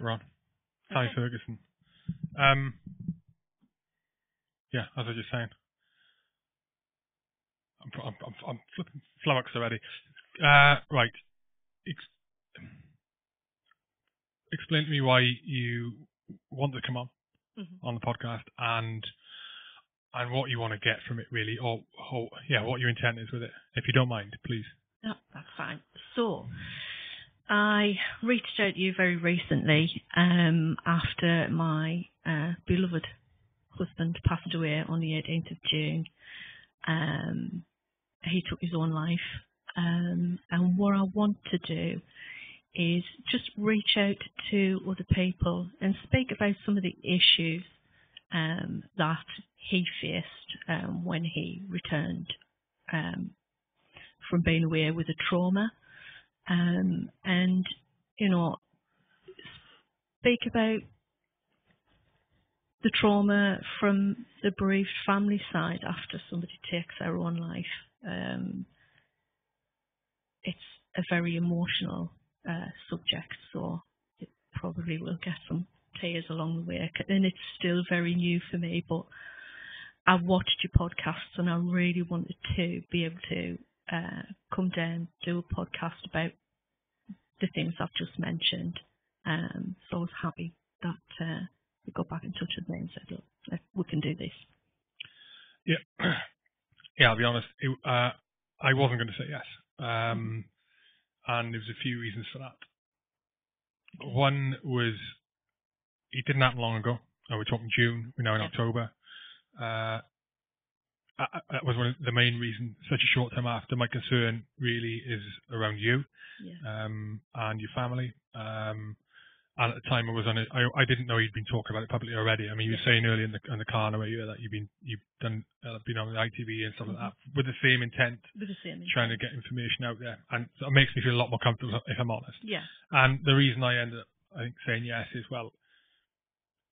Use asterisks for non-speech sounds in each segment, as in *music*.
Right, Ron. Ty Okay. Ferguson. Um, yeah, as I was just saying. I'm, I'm, I'm, I'm flipping flummoxed already. Uh, right. Ex- explain to me why you want to come on Mhm. on the podcast and and what you want to get from it, really, or, or yeah, what your intent is with it. If you don't mind, please. Yeah, that's fine. So, I reached out to you very recently um, after my uh, beloved husband passed away on the 18th of June. Um, he took his own life. Um, and what I want to do is just reach out to other people and speak about some of the issues um, that he faced um, when he returned um, from being away with a trauma. Um, and, you know, speak about the trauma from the bereaved family side after somebody takes their own life. Um, it's a very emotional uh, subject, so it probably will get some tears along the way. And it's still very new for me, but I've watched your podcasts and I really wanted to be able to uh, come down, do a podcast about the things I've just mentioned. Um, so I was happy that uh, you got back in touch with me and said, look, we can do this. Yeah, *clears throat* yeah. I'll be honest. It, uh, I wasn't going to say yes, um, and there was a few reasons for that. One was it didn't happen long ago. Uh, we're talking June. We're now in Yeah. October. Uh, I- that was one of the main reasons. Such a short time after. My concern really is around you Yeah. um, and your family. Um, and at the time, I was on it. I, I didn't know you'd been talking about it publicly already. I mean, you were saying earlier in the in the car the that you've been you've done uh, been on the ITV and stuff like that with the same intent, With the same trying to get information out there, and so it makes me feel a lot more comfortable if I'm honest. Yeah. And the reason I ended up, I think, saying yes is well,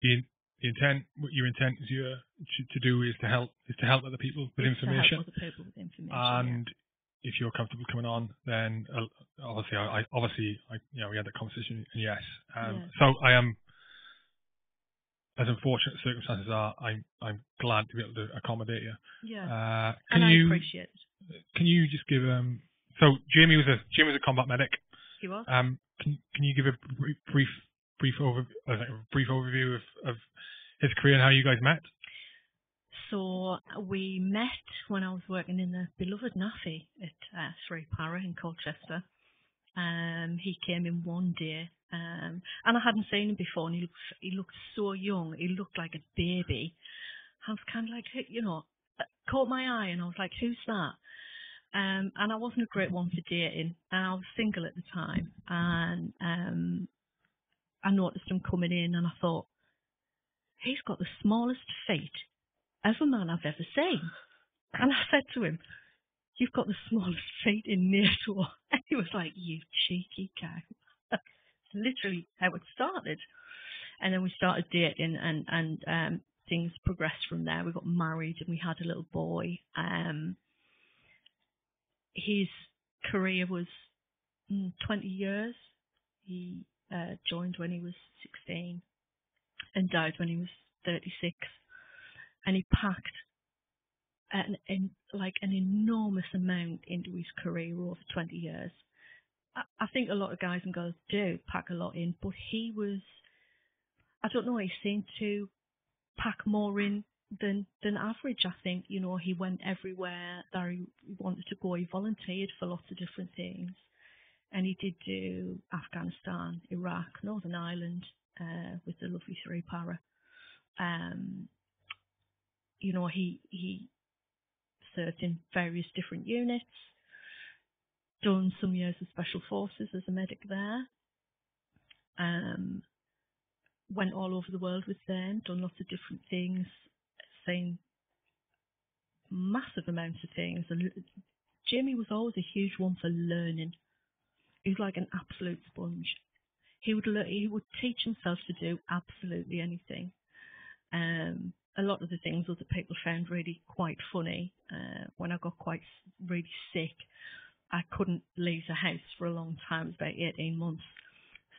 the, the intent, what your intent is here to, to do is to help is to help other people with It's information. other people with information. yeah. And if you're comfortable coming on, then uh, obviously, I, I obviously, I, you know, we had that conversation. And yes, um, Yeah. so I am. As unfortunate circumstances are, I'm I'm glad to be able to accommodate you. Yeah. Uh, can and I you appreciate can you just give um? So Jamie was a Jamie was a combat medic. He was. Um, can can you give a brief brief brief over uh, brief overview of, of his career and how you guys met? So we met when I was working in the beloved NAAFI at uh, Three Para in Colchester. Um, he came in one day, um, and I hadn't seen him before, and he looked, he looked so young. He looked like a baby. I was kind of like, you know, uh, caught my eye, and I was like, who's that? Um, and I wasn't a great one for dating, and I was single at the time, and um, I noticed him coming in, and I thought, he's got the smallest feet of a man I've ever seen. And I said to him, You've got the smallest feet in NATO. *laughs* And he was like, You cheeky cow. *laughs* Literally how it started. And then we started dating and, and um, things progressed from there. We got married and we had a little boy. Um, his career was mm, 20 years. He uh, joined when he was 16 and died when he was 36 and he packed an, like an enormous amount into his career over 20 years. I, I think a lot of guys and girls do pack a lot in, but he was, I don't know, he seemed to pack more in than than average. I think you know he went everywhere that he wanted to go. He volunteered for lots of different things, and he did do Afghanistan, Iraq, Northern Ireland uh, with the lovely Three Para. Um, you know, he he served in various different units, done some years of special forces as a medic there. Um, went all over the world with them, done lots of different things, seen massive amounts of things. And Jimmy was always a huge one for learning. He was like an absolute sponge. He would lear- he would teach himself to do absolutely anything. Um, a lot of the things other people found really quite funny. Uh, when I got quite really sick, I couldn't leave the house for a long time, it was about 18 months.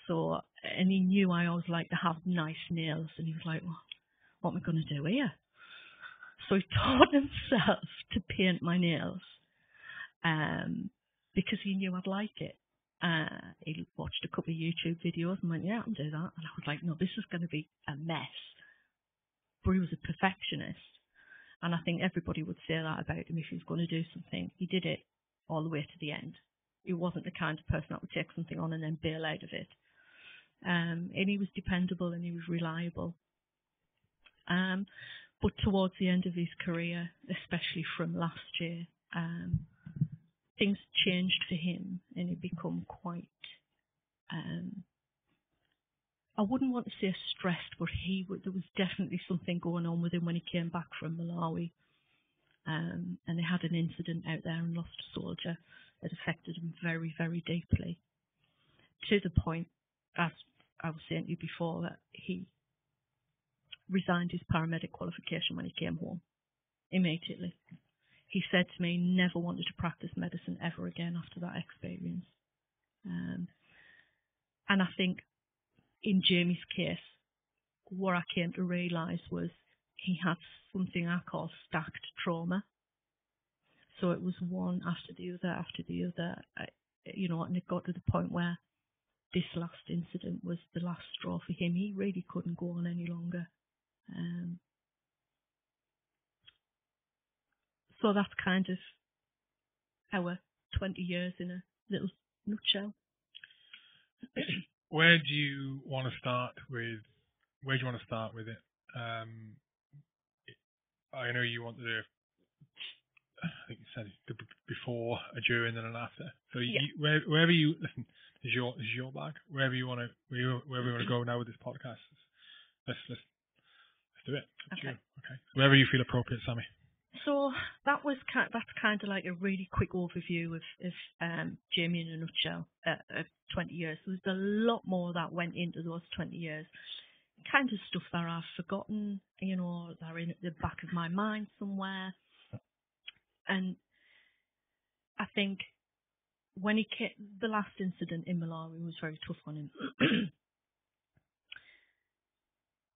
So, and he knew I always liked to have nice nails, and he was like, well, "What am I going to do here?" So he *laughs* taught himself to paint my nails, um, because he knew I'd like it. Uh, he watched a couple of YouTube videos and went, "Yeah, I can do that." And I was like, "No, this is going to be a mess." But he was a perfectionist, and I think everybody would say that about him if he was going to do something. He did it all the way to the end. He wasn't the kind of person that would take something on and then bail out of it. Um, and he was dependable and he was reliable. Um, but towards the end of his career, especially from last year, um, things changed for him and he become quite um, I wouldn't want to say stressed, but he there was definitely something going on with him when he came back from Malawi. Um, and they had an incident out there and lost a soldier that affected him very, very deeply. To the point, as I was saying to you before, that he resigned his paramedic qualification when he came home immediately. He said to me, never wanted to practice medicine ever again after that experience. Um, and I think in Jamie's case, what I came to realise was he had something I call stacked trauma. So it was one after the other after the other, I, you know, and it got to the point where this last incident was the last straw for him. He really couldn't go on any longer. Um, so that's kind of our 20 years in a little nutshell. Where do you want to start with? Where do you want to start with it? Um, I know you wanted to. I think you said before, a during, and an after. So you, Yeah. where, wherever you listen, is your is your bag. Wherever you want to, wherever, wherever you want to go now with this podcast, let's let's let's do it. It's Okay. you. Okay. Wherever you feel appropriate, Sammi. So that was kind. That's kind of like a really quick overview of, of um, Jamie in a nutshell. Uh, of 20 years. There's a lot more that went into those 20 years. Kind of stuff that I've forgotten, you know, that are in the back of my mind somewhere. And I think when he came, the last incident in Malawi was very tough on him. *clears throat*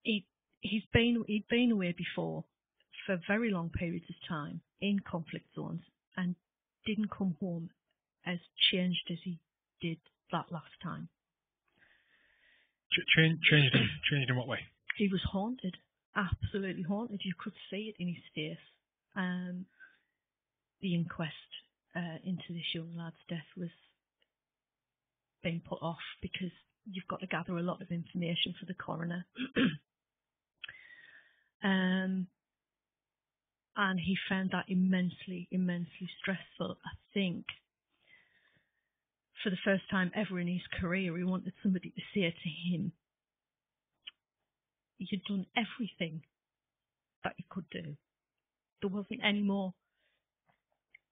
he he's been he'd been away before for very long periods of time in conflict zones and didn't come home as changed as he did that last time. Ch- change changed in *clears throat* changed in what way? He was haunted, absolutely haunted. You could see it in his face. Um, the inquest uh, into this young lad's death was being put off because you've got to gather a lot of information for the coroner. *clears throat* um, and he found that immensely, immensely stressful. I think for the first time ever in his career, he wanted somebody to say to him, You'd done everything that you could do. There wasn't any more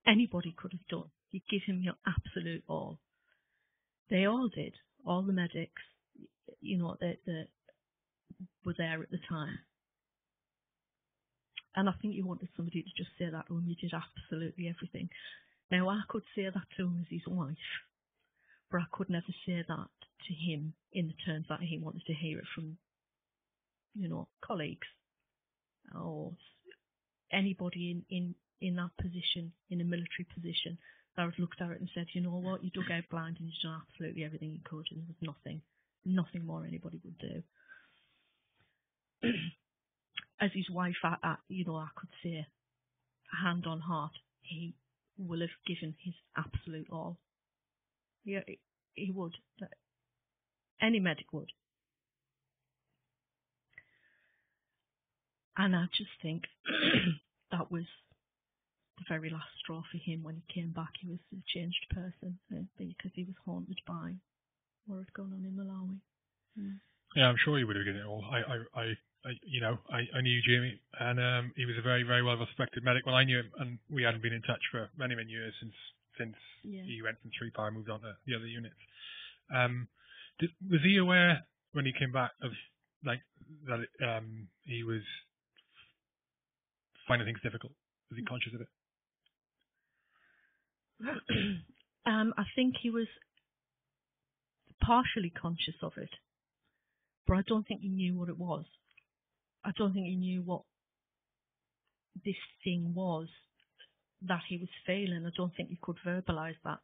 anybody could have done. You give him your absolute all. They all did. All the medics, you know, that that were there at the time. And I think you wanted somebody to just say that to him. You did absolutely everything. Now I could say that to him as his wife, but I could never say that to him in the terms that he wanted to hear it from, you know, colleagues or anybody in, in, in that position, in a military position, that would looked at it and said, you know what, you dug out blind and you've done absolutely everything you could and there was nothing, nothing more anybody would do. *clears throat* As his wife, I, I, you know, I could say, hand on heart, he will have given his absolute all. Yeah, he, he would. Any medic would. And I just think *clears throat* that was the very last straw for him when he came back. He was a changed person uh, because he was haunted by what had gone on in Malawi. Mm. Yeah, I'm sure he would have given it all. I, I, I, I you know, I, I knew Jamie, and um, he was a very, very well respected medic. Well, I knew him, and we hadn't been in touch for many, many years since since Yeah. he went from three and moved on to the other units. Um, did, was he aware when he came back of like that it, um, he was finding things difficult? Was he conscious of it? *clears throat* um, I think he was partially conscious of it, but I don't think he knew what it was. I don't think he knew what this thing was that he was feeling. I don't think he could verbalize that.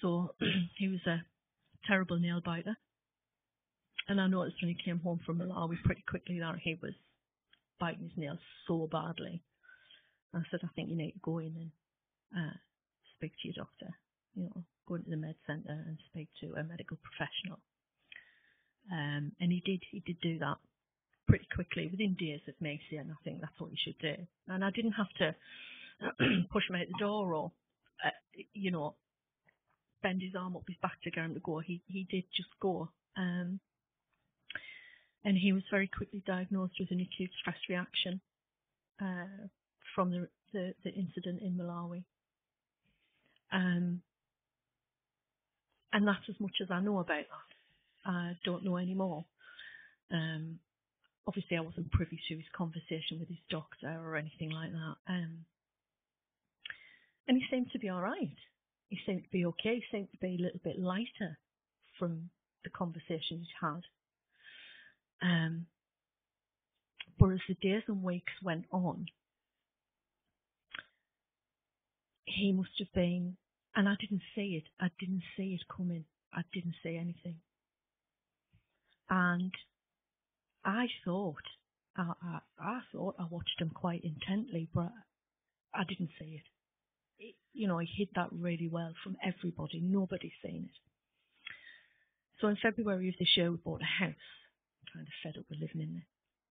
So *clears throat* he was a terrible nail biter. And I noticed when he came home from Malawi pretty quickly that he was biting his nails so badly. I said, I think you need to go in and uh, speak to your doctor. You know, go into the med centre and speak to a medical professional. Um, and he did. He did do that pretty quickly within days of me saying, I think that's what you should do. And I didn't have to *clears throat* push him out the door or, uh, you know, bend his arm up his back to get him to go. He he did just go. Um, and he was very quickly diagnosed with an acute stress reaction uh, from the, the, the incident in Malawi. Um, and that's as much as I know about that. I don't know any more. Um, obviously, I wasn't privy to his conversation with his doctor or anything like that. Um, and he seemed to be all right. He seemed to be okay. He seemed to be a little bit lighter from the conversation he'd had. Um, but as the days and weeks went on, he must have been, and I didn't see it. I didn't see it coming. I didn't see anything. And I thought, I, I, I thought I watched him quite intently, but I didn't see it. it. You know, he hid that really well from everybody. Nobody's seen it. So in February of this year, we bought a house. kind of fed up with living in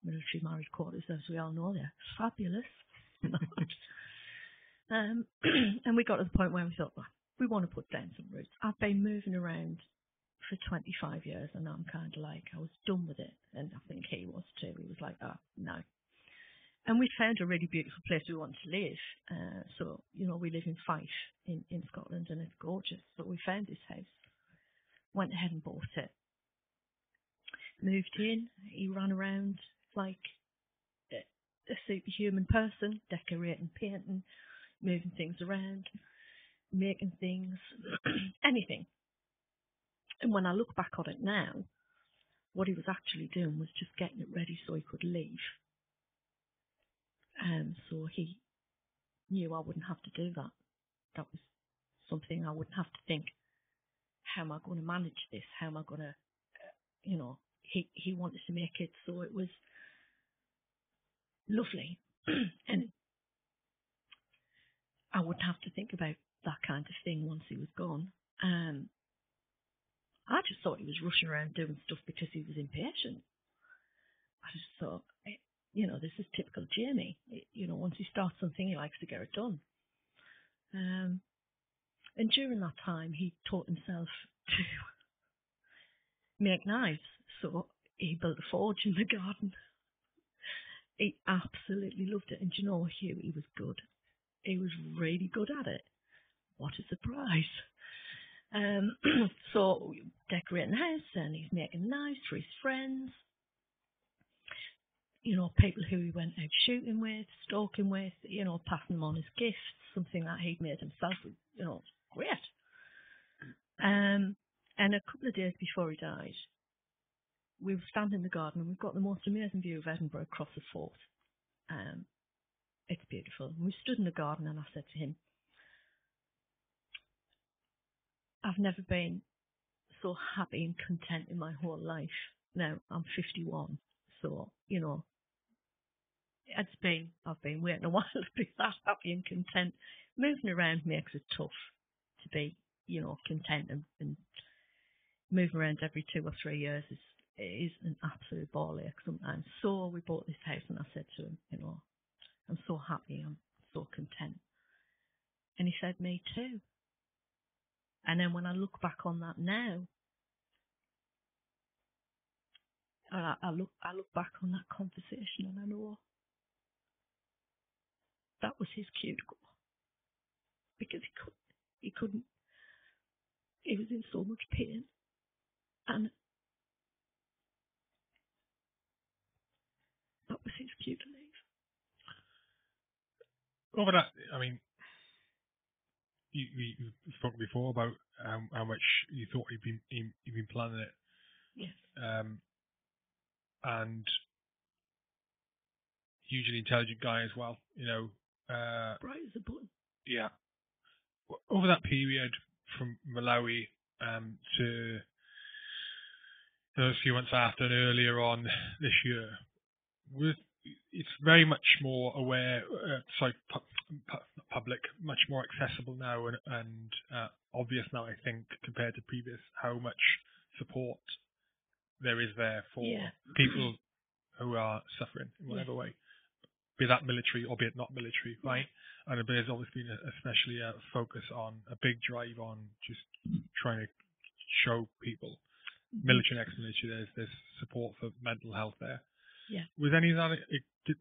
the military married quarters, as we all know. They're fabulous. *laughs* Um, *clears throat* and we got to the point where we thought, well, we want to put down some roots. I've been moving around for 25 years and I'm kind of like, I was done with it. And I think he was too. He was like, oh, no. And we found a really beautiful place we want to live. Uh, so, you know, we live in Fife in, in Scotland and it's gorgeous. But we found this house, went ahead and bought it. Moved in, he ran around like a, a superhuman person, decorating, painting, moving things around, making things, *clears throat* anything. And when I look back on it now, what he was actually doing was just getting it ready so he could leave. And so he knew I wouldn't have to do that. That was something I wouldn't have to think, how am I going to manage this? How am I going to, uh, you know, he, he wanted to make it so it was lovely. *clears throat* and I wouldn't have to think about that kind of thing once he was gone. Um, I just thought he was rushing around doing stuff because he was impatient. I just thought, eh, you know, this is typical Jamie. You know, once he starts something, he likes to get it done. Um, and during that time, he taught himself *laughs* to make knives. So he built a forge in the *laughs* garden. He absolutely loved it. And you know, Hugh, he was good he was really good at it. What a surprise. Um, *clears throat* so decorating the house and he's making knives for his friends. You know, people who he went out shooting with, stalking with, you know, passing them on as gifts, something that he'd made himself, you know, great. Um, and a couple of days before he died, we were standing in the garden and we've got the most amazing view of Edinburgh across the Forth. Um, it's beautiful. we stood in the garden and I said to him, I've never been so happy and content in my whole life. Now I'm 51, so you know, it's been I've been waiting a *laughs* while to be that happy and content. Moving around makes it tough to be, you know, content and, and moving around every two or three years is is an absolute ball ache sometimes. So we bought this house and I said to him, you know, I'm so happy. I'm so content. And he said, Me too. And then when I look back on that now, I, I look I look back on that conversation and I know that was his go because he could he couldn't he was in so much pain and that was his cue to leave. Over that, I mean, you, you, you've spoken before about um, how much you thought you'd been you- you've been planning it, Yes. um, and hugely intelligent guy as well. You know, uh, Bright as a button. yeah. Over that period from Malawi um, to a few months after and earlier on this year, with it's very much more aware, uh, sorry, pu- pu- public, much more accessible now and, and uh, obvious now, I think, compared to previous, how much support there is there for Yeah. people who are suffering in whatever way, be that military or be it not military, right? And there's always been a, especially a focus on a big drive on just trying to show people Mm-hmm. military and ex-military, there's there's support for mental health there. Yeah. Was any of that? It, did,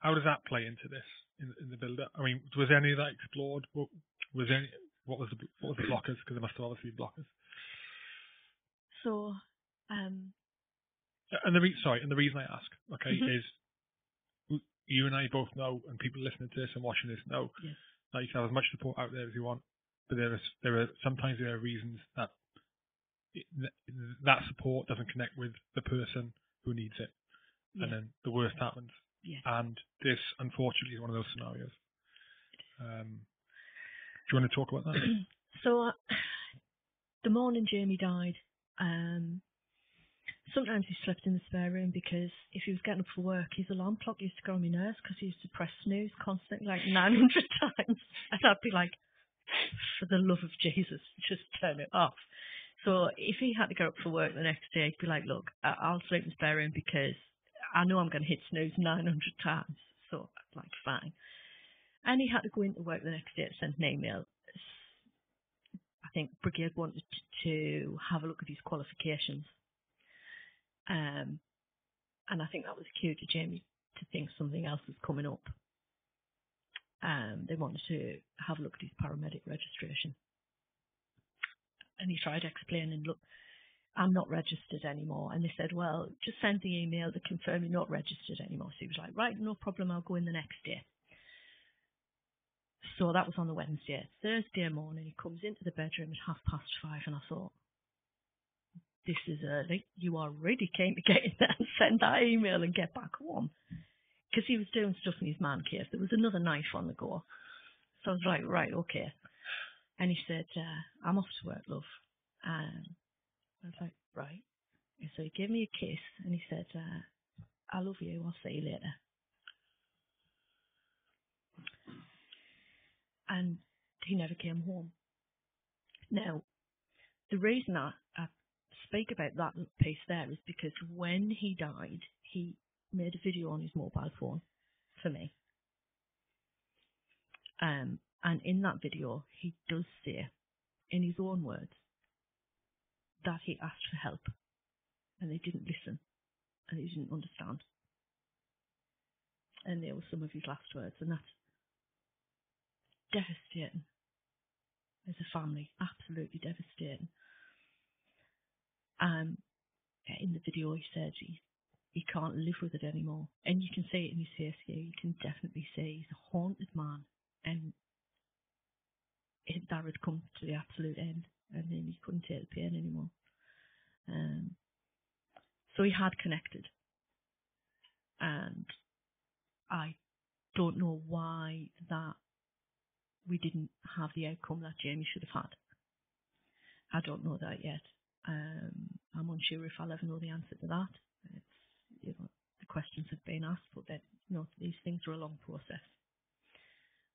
how does that play into this in, in the build-up? I mean, was any of that explored? What, was any? What was the what was the blockers? Because there must have obviously been blockers. So, um, And the re- sorry, and the reason I ask, okay, Mhm. is you and I both know, and people listening to this and watching this know, Yes. that you can have as much support out there as you want, but there is there are sometimes there are reasons that it, that support doesn't connect with the person who needs it, yeah, and then the worst happens. yeah. And this, unfortunately, is one of those scenarios. Um, do you want to talk about that? *clears throat* so, uh, the morning Jamie died, um, sometimes he slept in the spare room because if he was getting up for work, his alarm clock used to go on my nerves because he used to press snooze constantly, like 900 *laughs* times. And I'd be like, for the love of Jesus, just turn it off. So if he had to go up for work the next day, he'd be like, look, I'll sleep in the spare room because I know I'm going to hit snooze 900 times. So I'd like, fine. And he had to go into work the next day to send an email. I think Brigade wanted to have a look at his qualifications. Um, and I think that was cue to Jamie to think something else was coming up. Um, they wanted to have a look at his paramedic registration. And he tried explaining, look, I'm not registered anymore. And they said, well, just send the email to confirm you're not registered anymore. So he was like, right, no problem, I'll go in the next day. So that was on the Wednesday. Thursday morning, he comes into the bedroom at half past five, and I thought, this is early. You are really keen to get in there and send that email and get back home. Because he was doing stuff in his man cave. There was another knife on the go. So I was like, right, okay. And he said, uh, I'm off to work, love. And I was like, right. And so he gave me a kiss and he said, uh, I love you. I'll see you later. And he never came home. Now, the reason I, I speak about that piece there is because when he died, he made a video on his mobile phone for me. Um, and in that video, he does say, in his own words, that he asked for help and they didn't listen and he didn't understand. And there were some of his last words, and that's devastating as a family, absolutely devastating. Um, in the video, he said he he can't live with it anymore, and you can see it in his face here. You can definitely see he's a haunted man, and it, that had come to the absolute end, and then he couldn't take the pain anymore. Um, so he had connected, and I don't know why that we didn't have the outcome that Jamie should have had. I don't know that yet. Um, I'm unsure if I'll ever know the answer to that. It's, you know, the questions have been asked, but that you know these things are a long process.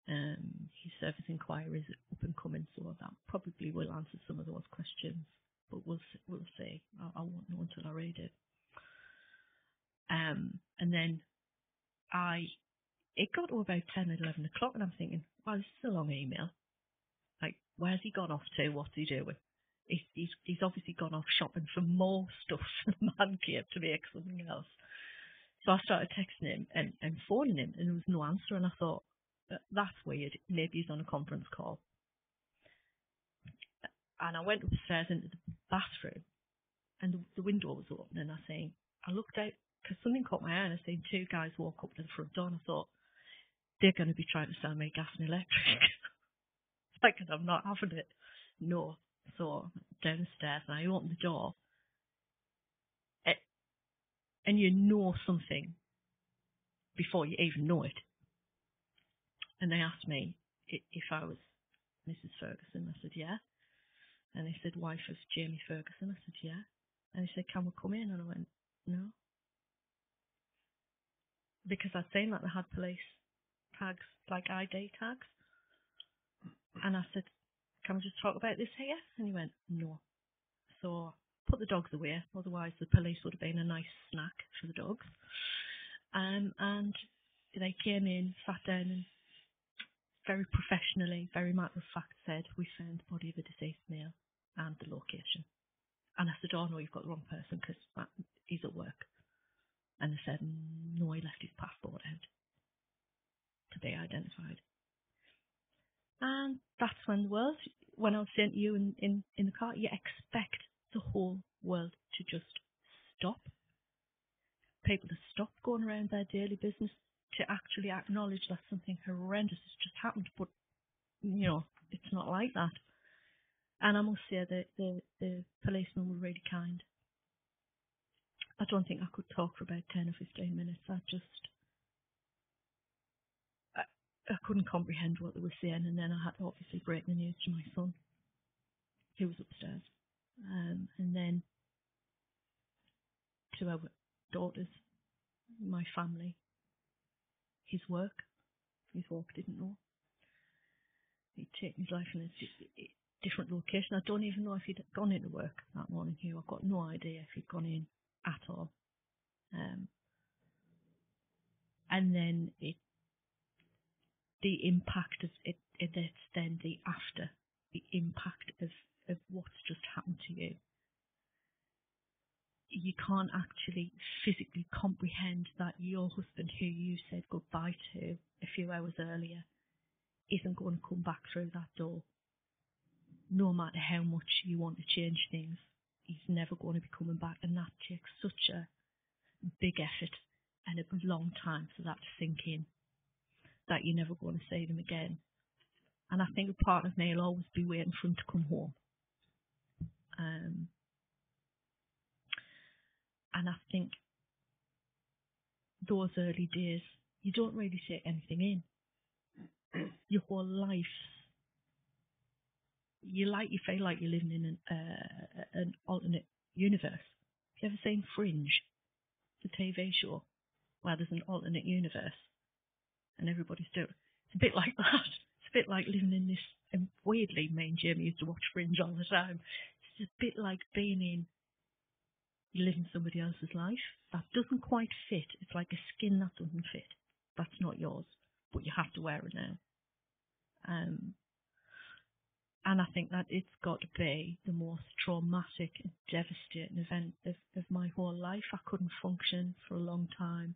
Um, his service inquiry is up and coming, so that probably will answer some of those questions. But we'll we'll see. I, I won't know until I read it. Um, and then I it got to about 10 or 11 o'clock and I'm thinking, wow, this is a long email. Like, where's he gone off to? What's he doing? He's, he's, he's obviously gone off shopping for more *laughs* stuff the man cave to make something else. So I started texting him and, and phoning him and there was no answer and I thought, "That- that's weird. Maybe he's on a conference call. And I went upstairs into the bathroom and the, window was open and I seen, I looked out because something caught my eye and I seen two guys walk up to the front door and I thought, they're going to be trying to sell me gas and electric. *laughs* like, I'm not having it. No. So down the stairs and I open the door. And you know something before you even know it. And they asked me if I was Mrs. Ferguson. I said, yeah. And they said, wife of Jamie Ferguson. I said, yeah. And they said, can we come in? And I went, no. Because I'd seen that they had police tags, like ID tags. And I said, can we just talk about this here? And he went, no. So put the dogs away, otherwise the police would have been a nice snack for the dogs. Um, and they came in, sat down and very professionally, very matter of fact said, we found the body of a deceased male and the location. And I said, oh no, you've got the wrong person because he's at work. And they said, no, he left his passport out to be identified. And that's when the world, when I was you in, in, in the car, you expect the whole world to just stop. People to stop going around their daily business, to actually acknowledge that something horrendous has just happened. But, you know, it's not like that. And I must say that the, the policemen were really kind. I don't think I could talk for about 10 or 15 minutes. I just, I, I couldn't comprehend what they were saying. And then I had to obviously break the news to my son, who was upstairs. Um, and then to our daughters, my family, his work. His work didn't know. He'd taken his life in a different location. I don't even know if he'd gone into work that morning here. I've got no idea if he'd gone in at all. Um, and then it, the impact of it, it, it's then the after, the impact of, of what's just happened to you. You can't actually physically comprehend that your husband, who you said goodbye to a few hours earlier, isn't going to come back through that door. No matter how much you want to change things, he's never going to be coming back. And that takes such a big effort and a long time for that to sink in that you're never going to see them again. And I think a part of me will always be waiting for him to come home. Um, and I think those early days, you don't really take anything in. *clears throat* Your whole life, you like you feel like you're living in an, uh, an alternate universe. Have you ever seen Fringe, the TV show, where there's an alternate universe and everybody's doing? It's a bit like *laughs* that. It's a bit like living in this. And weirdly, me and Jamie used to watch Fringe all the time. It's a bit like being in you live in somebody else's life. That doesn't quite fit. It's like a skin that doesn't fit. That's not yours, but you have to wear it now. Um, and I think that it's got to be the most traumatic and devastating event of, of my whole life. I couldn't function for a long time.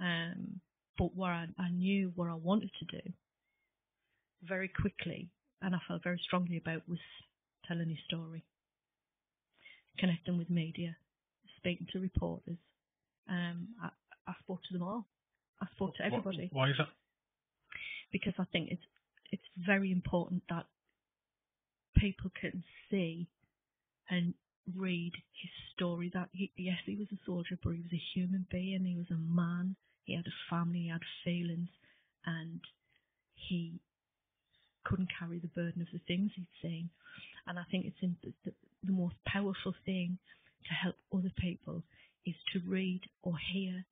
Um, but what I, I knew what I wanted to do very quickly, and I felt very strongly about, was telling his story connecting with media, speaking to reporters. Um, I, I spoke to them all. I spoke to everybody. Why is that? Because I think it's it's very important that people can see and read his story. That he, yes, he was a soldier, but he was a human being. He was a man. He had a family. He had feelings, and he couldn't carry the burden of the things he'd seen. And I think it's the, the, most powerful thing to help other people is to read or hear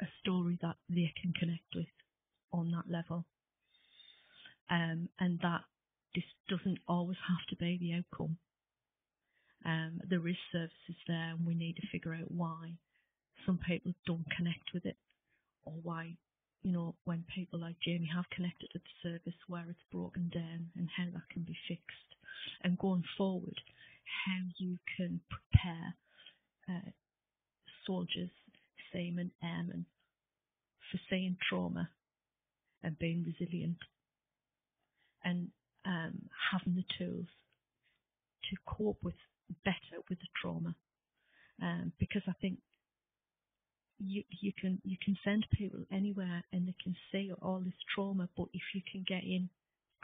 a story that they can connect with on that level. Um, and that this doesn't always have to be the outcome. Um, there is services there and we need to figure out why some people don't connect with it or why you know, when people like Jamie have connected to the service where it's broken down and how that can be fixed. And going forward, how you can prepare uh, soldiers, seamen, airmen for seeing trauma and being resilient and um, having the tools to cope with better with the trauma. Um, because I think you you can you can send people anywhere and they can see all this trauma, but if you can get in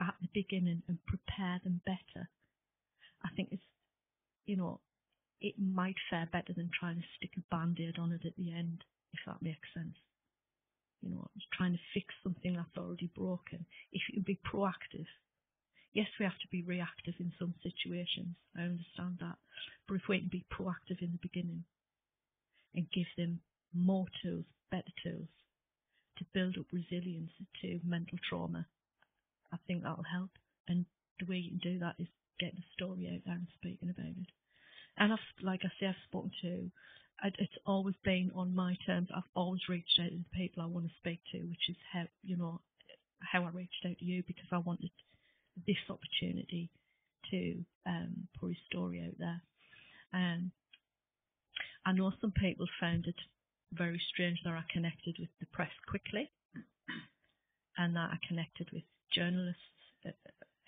at the beginning and prepare them better, I think it's you know it might fare better than trying to stick a band-aid on it at the end, if that makes sense. You know, trying to fix something that's already broken. If you can be proactive, yes, we have to be reactive in some situations. I understand that, but if we can be proactive in the beginning and give them more tools, better tools to build up resilience to mental trauma, I think that'll help. And the way you can do that is get the story out there and speaking about it. And I've, like I say, I've spoken to, it's always been on my terms. I've always reached out to the people I want to speak to, which is how, you know, how I reached out to you because I wanted this opportunity to um, put his story out there. Um, I know some people found it very strange that I connected with the press quickly and that I connected with journalists, uh,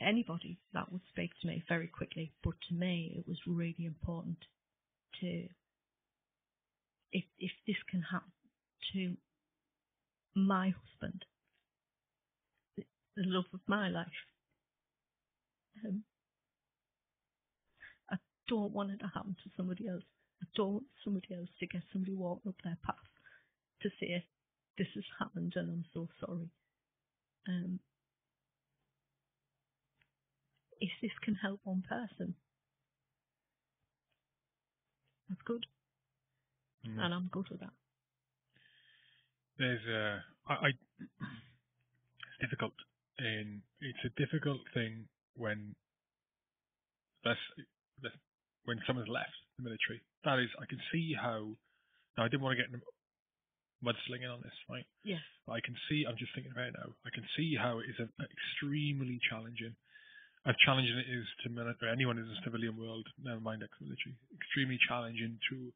anybody that would speak to me very quickly. But to me, it was really important to, if, if this can happen to my husband, the, the love of my life, um, I don't want it to happen to somebody else. I don't want somebody else to get somebody walking up their path to say, this has happened and I'm so sorry. Um, if this can help one person, that's good. Mm. And I'm good with that. There's a, I, I, it's difficult, and it's a difficult thing when that's, that's when someone's left the military. That is, I can see how. Now, I didn't want to get mudslinging on this, right? Yes. But I can see. I'm just thinking about it now. I can see how it is a, extremely challenging. As challenging it is to anyone in the civilian world, never mind ex-military, extremely challenging to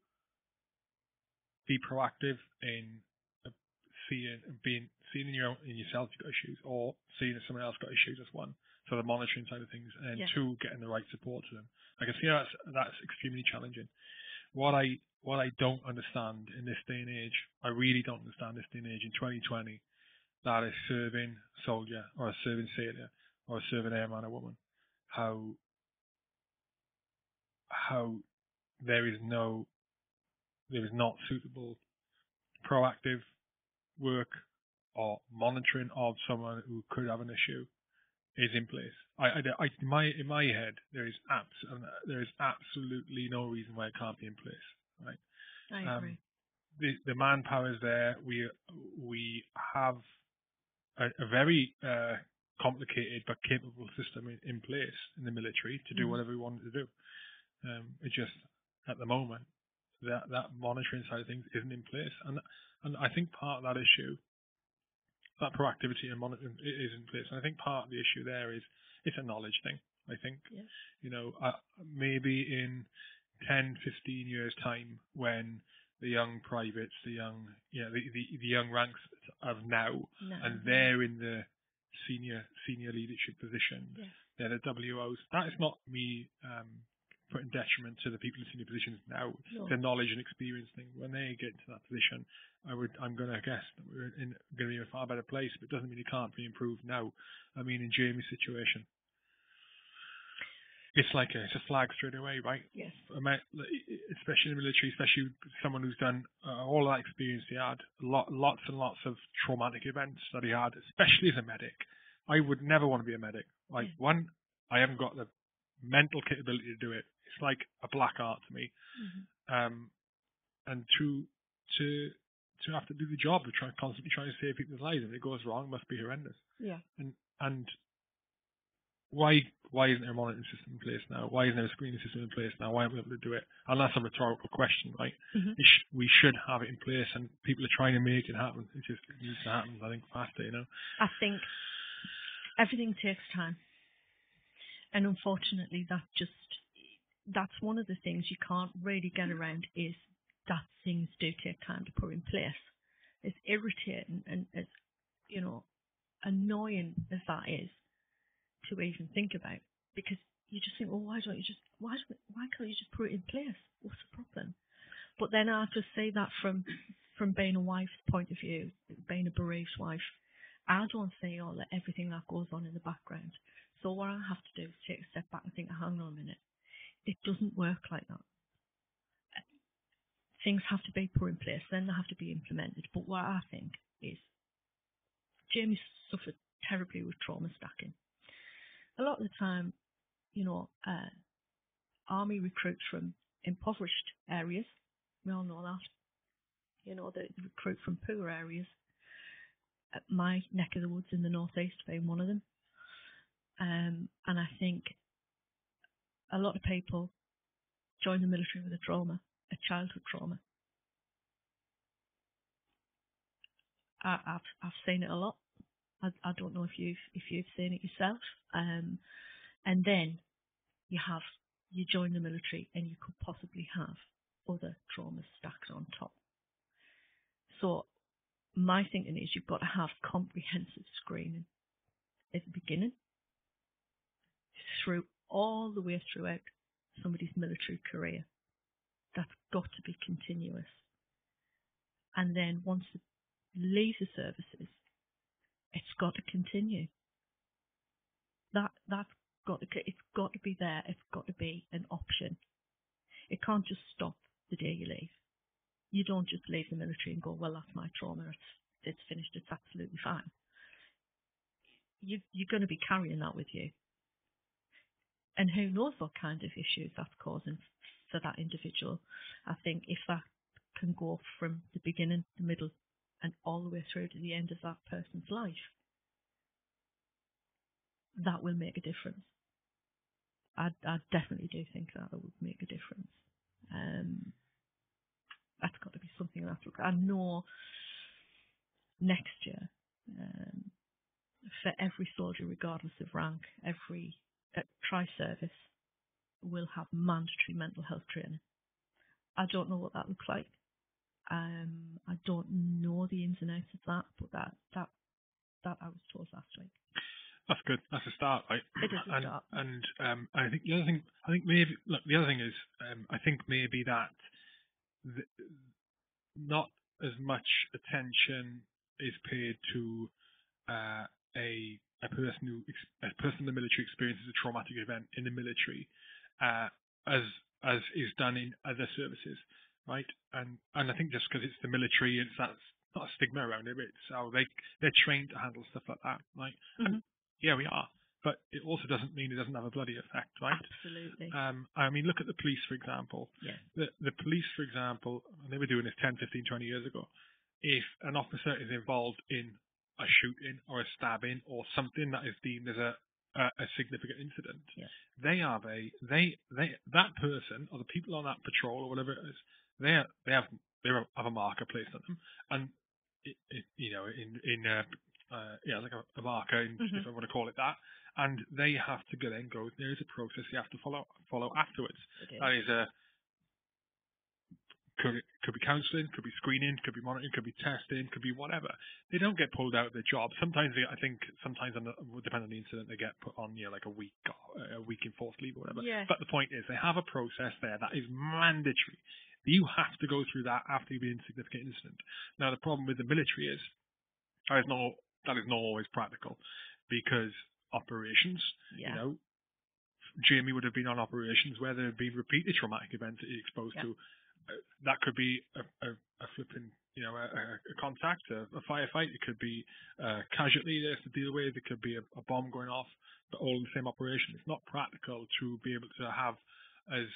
be proactive in seeing being seeing in your own in yourself you've got issues, or seeing if someone else got issues as one. So the monitoring side of things, and Yeah. two, getting the right support to them. I can see that's that's extremely challenging. What I what I don't understand in this day and age, I really don't understand this day and age in 2020, that a serving soldier or a serving sailor or a serving airman or woman, how how there is no there is not suitable proactive work or monitoring of someone who could have an issue is in place. I, I, I in my in my head there is abs- there is absolutely no reason why it can't be in place. Right. I Um, agree. the the manpower is there. We we have a, a very uh, complicated but capable system in, in place in the military to do Mhm. whatever we wanted to do. Um, it just at the moment that that monitoring side of things isn't in place, and and I think part of that issue, that proactivity and monitoring is in place, and I think part of the issue there is it's a knowledge thing. I think Yes. you know, uh, maybe in 10, 15 years' time, when the young privates, the young, yeah, the, the, the young ranks of now, No. and they're in the senior senior leadership positions, Yes. they're the WOs. That is not me um, putting detriment to the people in senior positions now. No. It's knowledge and experience thing. When they get to that position, I would, I'm going to guess that we're in going to be in a far better place. But it doesn't mean it can't be improved now. I mean, in Jamie's situation, it's like a, it's a flag straight away, right? Yes. I mean, especially in the military, especially someone who's done uh, all that experience he had, lot, lots and lots of traumatic events that he had, especially as a medic. I would never want to be a medic. Like Yeah. one, I haven't got the mental capability to do it. It's like a black art to me. Mhm. Um, and two, to to have to do the job of trying constantly trying to save people's lives, and if it goes wrong, it must be horrendous. Yeah. And and why why isn't there a monitoring system in place now? Why isn't there a screening system in place now? Why aren't we able to do it? And that's a rhetorical question, right? Mhm. Sh- we should have it in place, and people are trying to make it happen. It just it needs to happen. I think faster, you know. I think everything takes time. And unfortunately, that just, that's one of the things you can't really get around is that things do take time to put in place. As irritating and as, you know, annoying as that is to even think about because you just think, well, why don't you just, why, don't, why can't you just put it in place? What's the problem? But then I just say that from, from being a wife's point of view, being a bereaved wife, I don't see all the, everything that goes on in the background. So what I have to do is take a step back and think, hang on a minute, it doesn't work like that. Things have to be put in place, then they have to be implemented. But what I think is Jamie suffered terribly with trauma stacking. A lot of the time, you know, uh, army recruits from impoverished areas. We all know that. You know, they recruit from poor areas. At my neck of the woods in the northeast being one of them. Um, and I think a lot of people join the military with a trauma, a childhood trauma. I, have I've seen it a lot. I, I don't know if you've if you've seen it yourself. Um, and then you have you join the military and you could possibly have other traumas stacked on top. So my thinking is you've got to have comprehensive screening at the beginning, through all the way throughout somebody's military career. That's got to be continuous. And then once they leave the services, it's got to continue. That that's got to it's got to be there. It's got to be an option. It can't just stop the day you leave. You don't just leave the military and go, well, that's my trauma. It's it's finished. It's absolutely fine. You you're going to be carrying that with you. And who knows what kind of issues that's causing for that individual. I think if that can go from the beginning, the middle, and all the way through to the end of that person's life, that will make a difference. I, I definitely do think that it would make a difference. Um, that's got to be something that's look. I know next year, um, for every soldier, regardless of rank, every uh, tri-service will have mandatory mental health training. I don't know what that looks like. Um, I don't know the ins and outs of that, but that that that I was told last week. That's good. That's a start, right? It is a and, start. And um, I think the other thing, I think maybe look, the other thing is, um, I think maybe that the, not as much attention is paid to uh, a a person who a person in the military experiences a traumatic event in the military uh, as as is done in other services, right? And and I think just because it's the military, it's that's not a stigma around it. It's how they they're trained to handle stuff like that, right? Mhm. And yeah, we are, but it also doesn't mean it doesn't have a bloody effect, right? Absolutely. Um, I mean, look at the police, for example. Yeah. The, the police, for example, and they were doing this 10, 15, 20 years ago. If an officer is involved in a shooting or a stabbing or something that is deemed as a a, a significant incident, Yeah. they are a they they that person or the people on that patrol or whatever it is, they are- they have they have a marker placed on them, and it, it, you know in in uh, uh, yeah like a, a marker, in, if Mhm. I want to call it that, and they have to go then go. There is a process you have to follow follow afterwards. Is. That is a could could be counselling, could be screening, could be monitoring, could be testing, could be whatever. They don't get pulled out of their job. Sometimes they, I think sometimes on the, depending on the incident, they get put on you know like a week or a week enforced leave or whatever. Yeah. But the point is, they have a process there that is mandatory. You have to go through that after you've been in a significant incident. Now the problem with the military is that is not that is not always practical because operations, Yeah. you know, Jamie would have been on operations where there had been repeated traumatic events that he exposed Yeah. to. Uh, that could be a, a, a flipping, you know, a, a- a contact, a, a firefight. It could be a casualty they have to deal with. It could be a, a bomb going off, but all in the same operation. It's not practical to be able to have as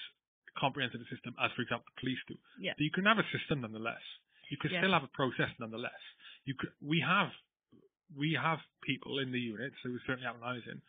comprehensive a system as, for example, the police do. Yeah. But you can have a system nonetheless. You could Yeah. still have a process nonetheless. You could. We have we have people in the units, so we certainly have when I was in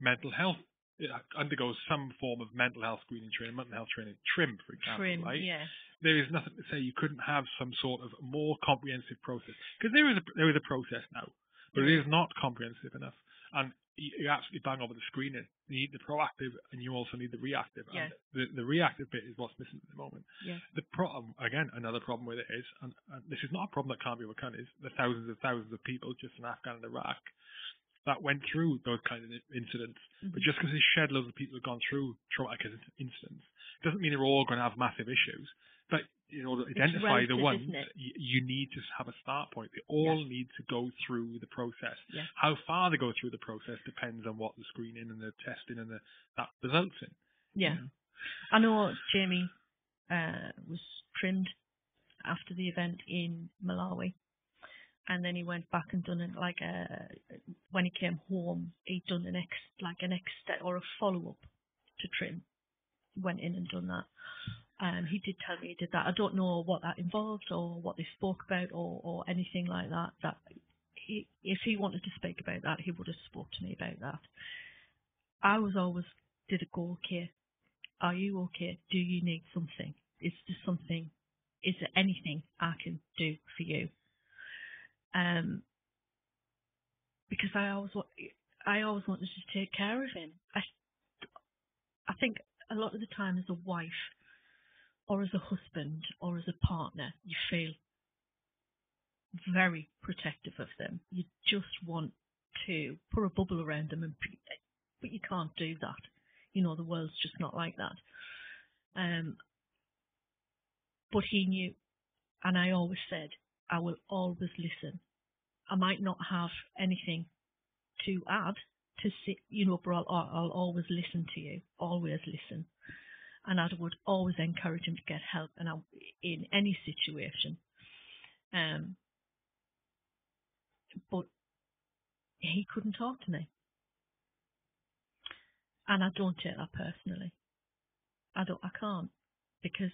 mental health it undergoes some form of mental health screening training, mental health training, trim, for example, Trim. right? Yeah. There is nothing to say you couldn't have some sort of more comprehensive process because there is a there is a process now, but it is not comprehensive enough. And you absolutely bang over the screening. You need the proactive, and you also need the reactive. And the the reactive bit is what's missing at the moment. Yeah. The problem again, another problem with it is, and, and this is not a problem that can't be overcome, is the thousands and thousands of people just in Afghan and Iraq that went through those kind of incidents. But Mhm. just because a shed loads of people have gone through traumatic incidents doesn't mean they're all going to have massive issues. But in order to It's identify the ones, isn't it? y- you need to have a start point. They all need to go through the process. How far they go through the process depends on what the screening and the testing and the, that results in. Yeah. you know. I know Jamie uh, was trimmed after the event in Malawi, and then he went back and done it like a when he came home, he'd done an ex like an next step or a follow up to trim. Went in and done that. Um, he did tell me he did that. I don't know what that involved or what they spoke about or, or anything like that. That he, if he wanted to speak about that, he would have spoke to me about that. I was always did it go okay? Are you okay? Do you need something? Is there something? Is there anything I can do for you? Um, because I always wa- I always wanted to take care of him. I I think a lot of the time as a wife or as a husband or as a partner, you feel very protective of them. You just want to put a bubble around them, and but you can't do that. You know, the world's just not like that. Um, but he knew, and I always said, I will always listen. I might not have anything to add to see, you know, but I'll, I'll always listen to you, always listen. And I would always encourage him to get help and I, in any situation. Um, but he couldn't talk to me. And I don't take that personally. I don't, I can't because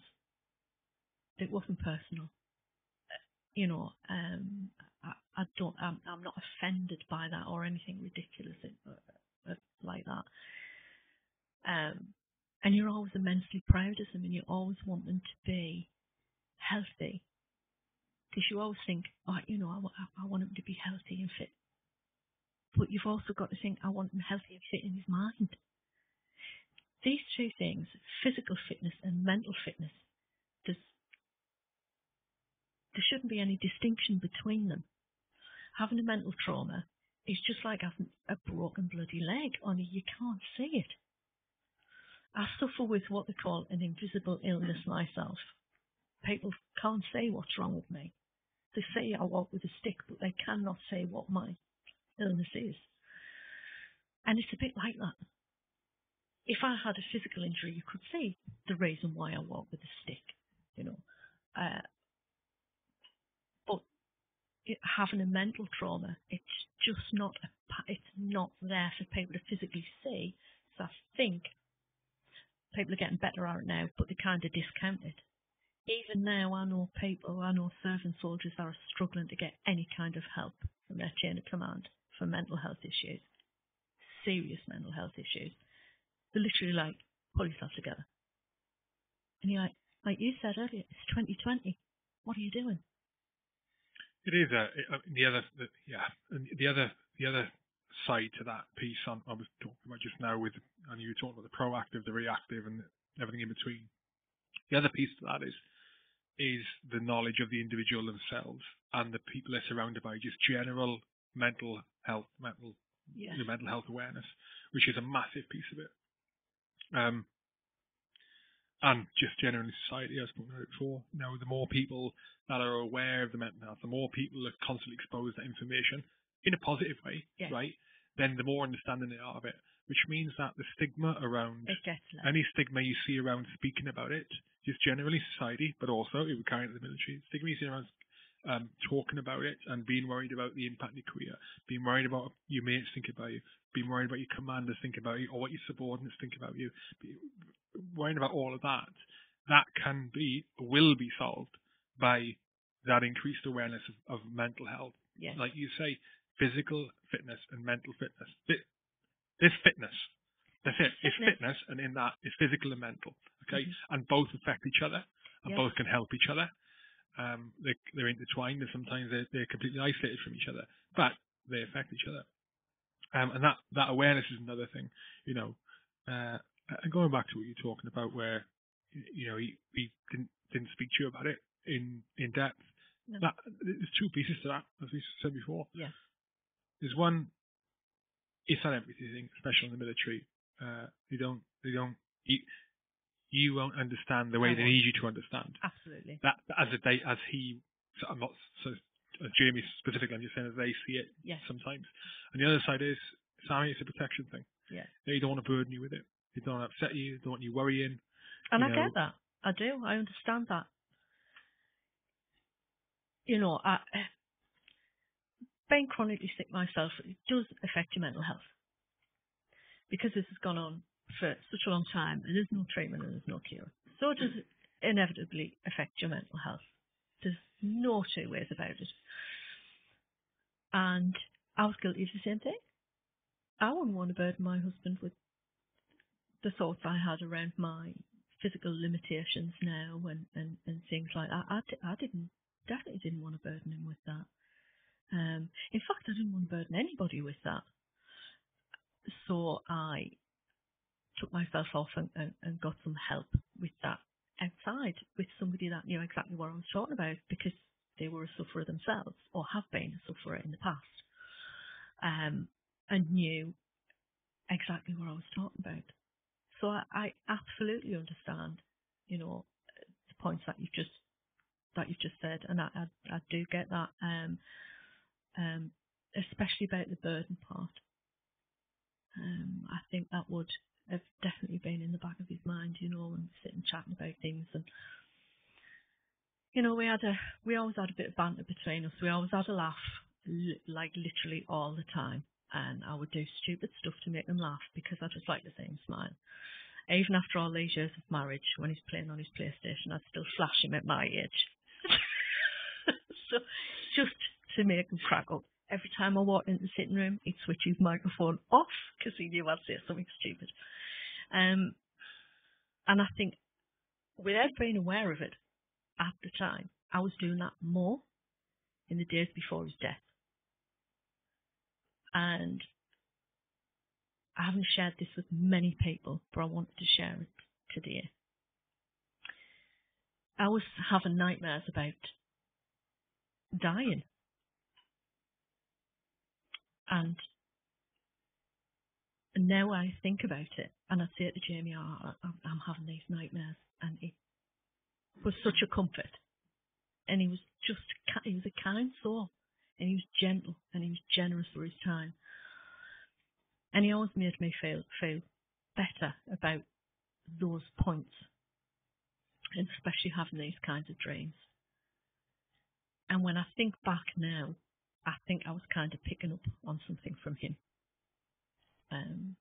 it wasn't personal. You know, um, I, I don't, I'm, I'm not offended by that or anything ridiculous uh, uh, like that. Um, and you're always immensely proud of them and you always want them to be healthy. Because you always think, oh, you know, I, wa- I want him to be healthy and fit. But you've also got to think, I want him healthy and fit in his mind. These two things, physical fitness and mental fitness, there shouldn't be any distinction between them. Having a mental trauma is just like having a broken bloody leg, only you can't see it. I suffer with what they call an invisible illness myself. People can't say what's wrong with me. They say I walk with a stick, but they cannot say what my illness is. And it's a bit like that. If I had a physical injury, you could see the reason why I walk with a stick, you know. Uh, but it, having a mental trauma, it's just not a, it's not there for people to physically see. So I think people are getting better at it now, but they're kind of discounted. Even now, I know people, I know serving soldiers are struggling to get any kind of help from their chain of command for mental health issues, serious mental health issues. They're literally like, pull yourself together. And you're like, like you said earlier, it's 2020. What are you doing? It is a, I mean, the other, the, yeah, and the other, the other side to that piece on, I was talking about just now with, and you were talking about the proactive, the reactive, and everything in between. The other piece to that is, is the knowledge of the individual themselves and the people they're surrounded by, just general mental health, mental, Yeah. the mental health awareness, which is a massive piece of it. Um, and just generally society, as spoken about before. You know, the more people that are aware of the mental health, the more people are constantly exposed to information in a positive way, Yeah. right? Then the more understanding they are of it, which means that the stigma around It gets less. any stigma you see around speaking about it, just generally society, but also it would carry into the military. Stigma you see around um, talking about it and being worried about the impact on your career, being worried about your mates think about you, being worried about your commanders think about you, or what your subordinates think about you, be, worrying about all of that, that can be, will be solved by that increased awareness of, of mental health. Yeah. Like you say, physical fitness and mental fitness. This, fitness. That's it. It's Fitness. fitness, and in that, it's physical and mental. Okay, Mhm. and both affect each other, and Yeah. both can help each other. Um, they, they're intertwined, and sometimes they're, they're completely isolated from each other, but they affect each other. Um, and that that awareness is another thing, you know. Uh, and going back to what you're talking about, where you know he, he didn't didn't speak to you about it in in depth. No. That there's two pieces to that, as we said before. Yeah. There's one. It's not everything, especially in the military. Uh, they don't they don't you, you won't understand the way they need you to understand. Absolutely. That as a day as he, so I'm not so uh, Jamie specifically. I'm just saying as they see it Yes. sometimes. And the other side is, Sammi, it's a protection thing. Yeah. They don't want to burden you with it. They don't want to upset you. They don't want you worrying. And you I know- get that. I do. I understand that. You know, I, being chronically sick myself it does affect your mental health because this has gone on for such a long time and there's no treatment and there's no cure. So it does inevitably affect your mental health. There's no two ways about it. And I was guilty of the same thing. I wouldn't want to burden my husband with the thoughts I had around my physical limitations now and, and, and things like that. I, di- I didn't, definitely didn't want to burden him with that. Um, in fact, I didn't want to burden anybody with that. So I took myself off and, and, and got some help with that outside with somebody that knew exactly what I was talking about because they were a sufferer themselves or have been a sufferer in the past um, and knew exactly what I was talking about. So I, I absolutely understand, you know, the points that you've just that you've just said, and I, I, I do get that, um, um, especially about the burden part. Um, I think that would have definitely been in the back of his mind, you know, and sitting chatting about things and. You know, we had a, we always had a bit of banter between us. We always had a laugh, li- like literally all the time. And I would do stupid stuff to make him laugh because I just like to see smile even after all these years of marriage, when he's playing on his PlayStation, I'd still flash him at my age. *laughs* so, just to make him crack up. Every time I walked into the sitting room, he'd switch his microphone off because he knew I'd say something stupid. Um, and I think, without being aware of it at the time, I was doing that more in the days before his death. And I haven't shared this with many people, but I wanted to share it today. I was having nightmares about dying. And now I think about it and I say to Jamie, oh, I'm having these nightmares. And it was such a comfort. And he was just, he was a kind soul. And he was gentle and he was generous for his time and he always made me feel feel better about those points, and especially having these kinds of dreams. And when I think back now, I think I was kind of picking up on something from him, um,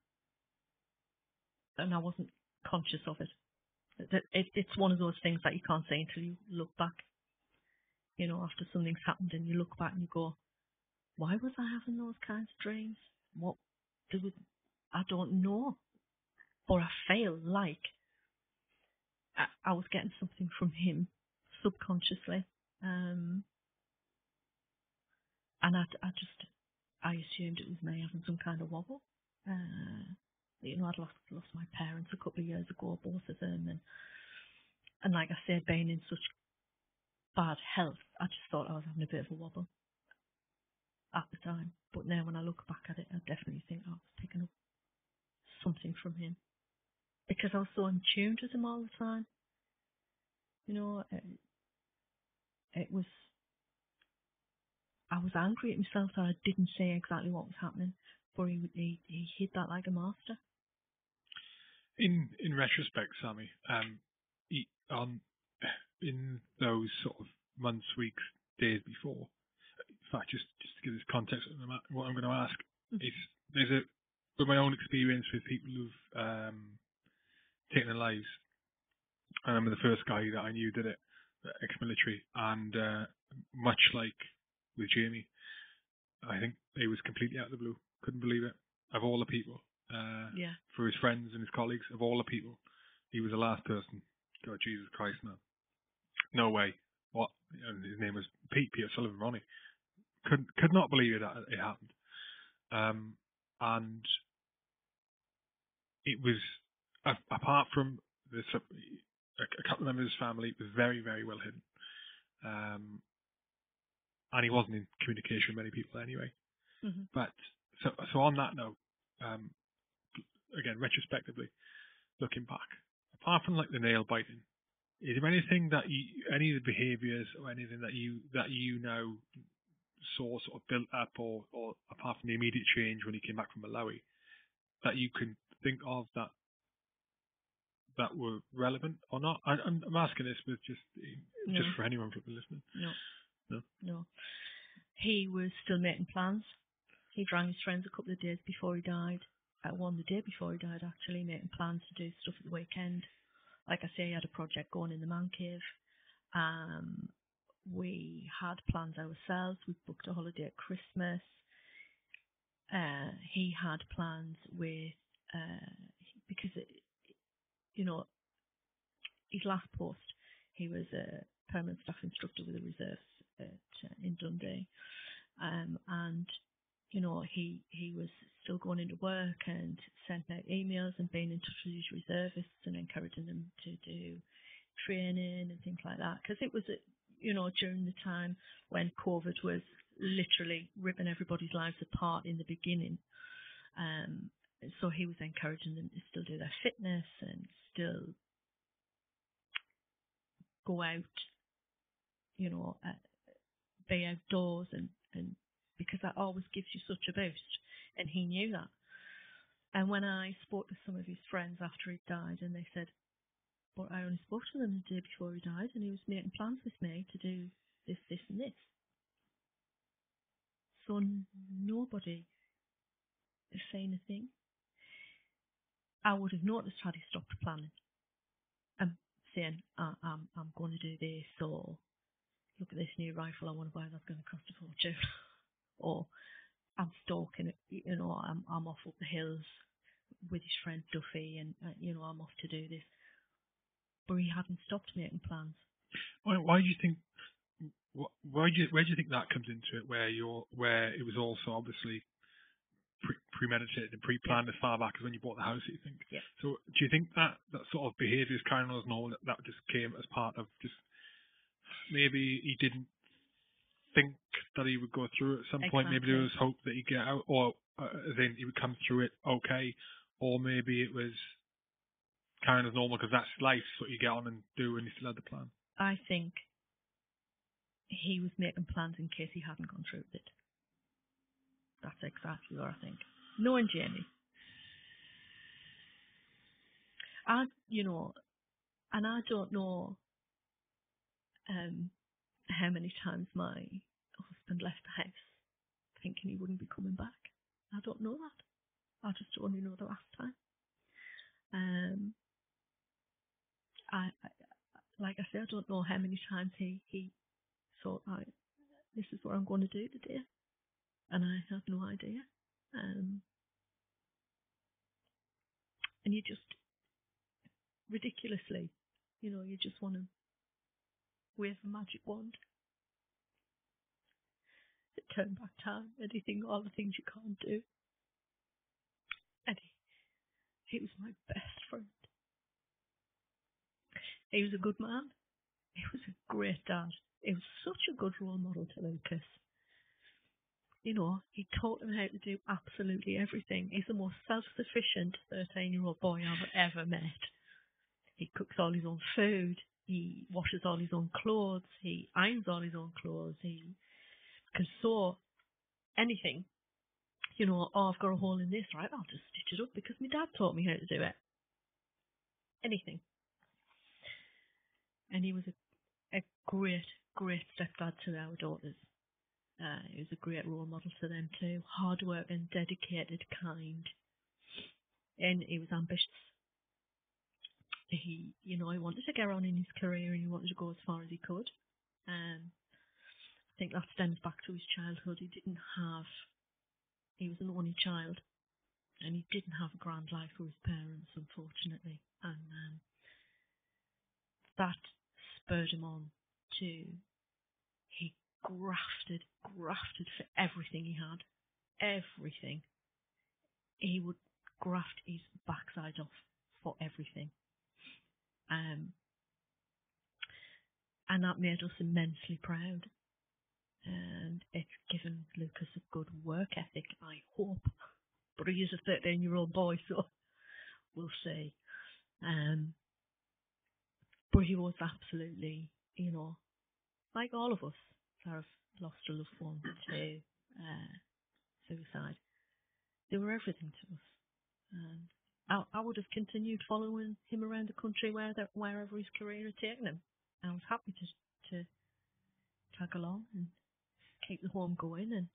and I wasn't conscious of it. It. It's one of those things that you can't say until you look back. You know, after something's happened, and you look back and you go, "Why was I having those kinds of dreams? What I don't know, or I feel like I, I was getting something from him subconsciously, um, and I, I just I assumed it was me having some kind of wobble. Uh, you know, I'd lost lost my parents a couple of years ago, both of them, and and like I said, being in such bad health, I just thought I was having a bit of a wobble at the time. But now when I look back at it, I definitely think I was picking up something from him because I was so in tune with him all the time. You know, it, it was. I was angry at myself that I didn't say exactly what was happening, but he he, he hid that like a master. In in retrospect, Sammi, um, he, on in those sort of months, weeks, days before. In fact, just just to give this context, what I'm a- what I'm going to ask Mhm. is there's a with my own experience with people who've um, taken their lives. I remember the first guy that I knew did it, ex-military, and uh, much like with Jamie, I think he was completely out of the blue. Couldn't believe it. Of all the people, uh, Yeah, for his friends and his colleagues, of all the people, he was the last person. God, Jesus Christ, man. No way. What? And his name was Pete, Peter Sullivan, Ronnie. Could could not believe it that it happened. Um, and it was a- apart from the a, a couple of members of his family, it was very very well hidden. Um, and he wasn't in communication with many people anyway. hmm But so so on that note, um, again retrospectively, looking back, apart from like the nail biting, is there anything that you, any of the behaviours or anything that you that you now saw sort of built up, or or apart from the immediate change when he came back from Malawi, that you can think of that that were relevant or not? I, I'm, I'm asking this with just just No. for anyone listening. No. No? No. He was still making plans. He rang his friends a couple of days before he died. Uh, one the day before he died, actually, making plans to do stuff at the weekend. Like I say, he had a project going in the man cave. Um, we had plans ourselves. We booked a holiday at Christmas. Uh, he had plans with, uh, because, it, you know, his last post, he was a permanent staff instructor with the reserves at, uh, in Dundee. Um, and, you know, he, he was still going into work and sending out emails and being in touch with his reservists and encouraging them to do training and things like that. Because it was, uh, you know, during the time when COVID was literally ripping everybody's lives apart in the beginning. Um, so he was encouraging them to still do their fitness and still go out, you know, be outdoors and, and because that always gives you such a boost. And he knew that. And when I spoke to some of his friends after he died and they said, but I only spoke to them the day before he died and he was making plans with me to do this, this and this. So nobody is saying a thing. I would have noticed had he stopped planning and saying, I, I'm, I'm going to do this or look at this new rifle I want to buy that's going to cost a fortune or I'm stalking it, you know, I'm, I'm off up the hills with his friend Duffy and, uh, you know, I'm off to do this. But he hadn't stopped making plans. Why, why do you think? Why do you, where do you think that comes into it? Where you're, where it was also obviously pre- premeditated and pre-planned as far back as when you bought the house. You think? Yeah. So do you think that that sort of behaviour is on as normal? That that just came as part of just maybe he didn't think that he would go through it at some point. Maybe there was hope that he'd get out, or uh, in he would come through it okay, or maybe it was kind of normal because that's life. What you get on and do when you still had the plan. I think he was making plans in case he hadn't gone through with it. That's exactly what I think. Knowing Jamie. I, you know, and I don't know um, how many times my husband left the house thinking he wouldn't be coming back. I don't know that. I just only know the last time. Um, I, I like I say, I don't know how many times he he thought, right, this is what I'm going to do today, and I have no idea. Um, and you just ridiculously, you know, you just want to wave a magic wand, It turn back time, anything, all the things you can't do. And he, he was my best friend. He was a good man. He was a great dad. He was such a good role model to Lucas. You know, he taught him how to do absolutely everything. He's the most self-sufficient 13-year-old boy I've ever met. He cooks all his own food. He washes all his own clothes. He irons all his own clothes. He can sew anything. You know, oh, I've got a hole in this, right? I'll just stitch it up because my dad taught me how to do it. Anything. And he was a, a great, great stepdad to our daughters. Uh, he was a great role model to them too. Hard working, dedicated, kind. And he was ambitious. He, you know, he wanted to get on in his career and he wanted to go as far as he could. Um, I think that stems back to his childhood. He didn't have, he was an only child and he didn't have a grand life for his parents, unfortunately. And um, that spurred him on to, he grafted, grafted for everything he had. Everything. He would graft his backside off for everything. Um, and that made us immensely proud. And it's given Lucas a good work ethic, I hope. But he is a 13 year old boy, so we'll see. Um, but he was absolutely, you know, like all of us that have lost a loved one to uh, suicide. They were everything to us. And I, I would have continued following him around the country wherever his career had taken him. I was happy to to tag along and keep the home going and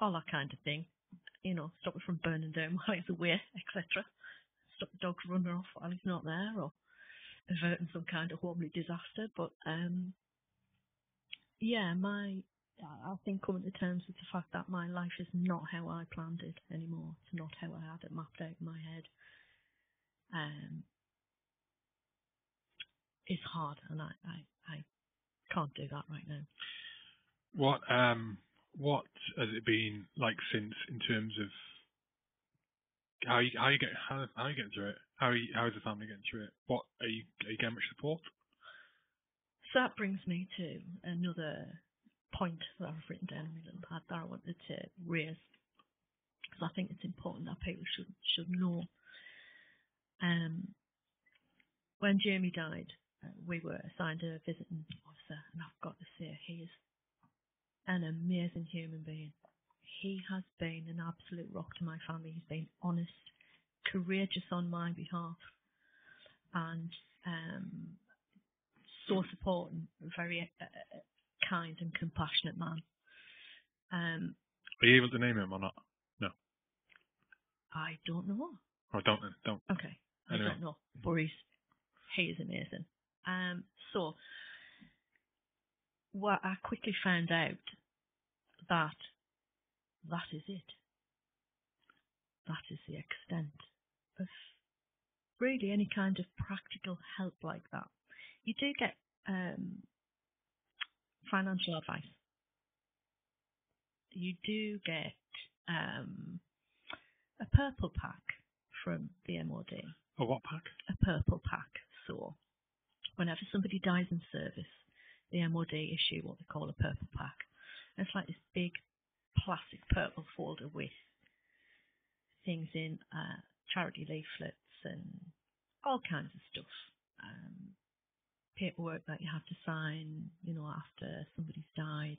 all that kind of thing. You know, stop it from burning down *laughs* while he's away, etc. Stop the dogs running off while he's not there, or averting some kind of homely disaster. But um, yeah, my I think coming to terms with the fact that my life is not how I planned it anymore. It's not how I had it mapped out in my head. Um, it's hard, and I, I, I can't do that right now. What um what has it been like since in terms of how you how you get how how are you getting through it? How are you, how is the family getting through it? What are you are you getting much support? So that brings me to another point that I've written down in little pad that I wanted to raise because I think it's important that people should should know. Um, when Jamie died, uh, we were assigned a visiting officer, and I've got to say, he is an amazing human being. He has been an absolute rock to my family. He's been honest, courageous on my behalf, and um, so supporting, very uh, uh, kind and compassionate man. Um, Are you able to name him or not? No. I don't know. Oh, don't don't. Okay, Anyway. I don't know, Boris, he is amazing. Um, so what I quickly found out that that is it. That is the extent of really any kind of practical help like that. You do get um, financial advice. You do get um, a purple pack from the MOD A what pack? a purple pack. So whenever somebody dies in service, the MOD issue what they call a purple pack. And it's like this big plastic purple folder with things in, uh, charity leaflets and all kinds of stuff. Um, paperwork that you have to sign, you know, after somebody's died.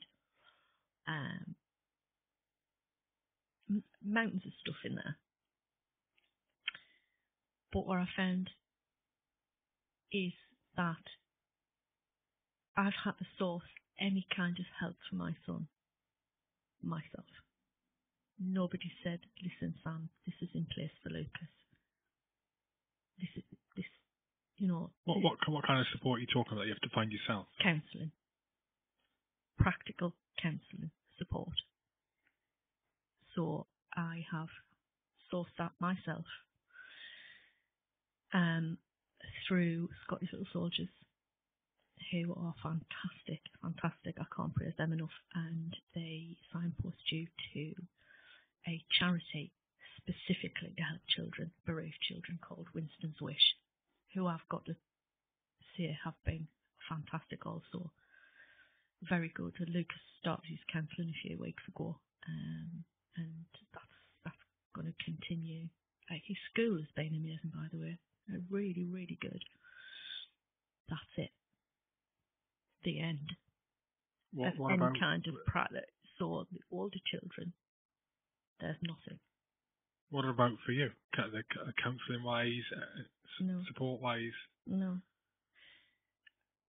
Um, mountains of stuff in there. But what I found is that I've had to source any kind of help for my son myself. Nobody said, listen, Sam, this is in place for Lucas. This is, you know, What what what kind of support are you talking about? You have to find yourself. counselling, practical counselling support. So I have sourced that myself um, through Scotty's Little Soldiers, who are fantastic, fantastic. I can't praise them enough. And they signpost you to a charity specifically to help children, bereaved children, called Winston's Wish, who I've got to say have been fantastic also. Very good. Lucas started his counselling a few weeks ago, um, and that's that's going to continue. Uh, his school has been amazing, by the way. Uh, really, really good. That's it. The end What what any about kind of private. So the older children, there's nothing. What about for you? Counselling wise, uh, No. support wise. No.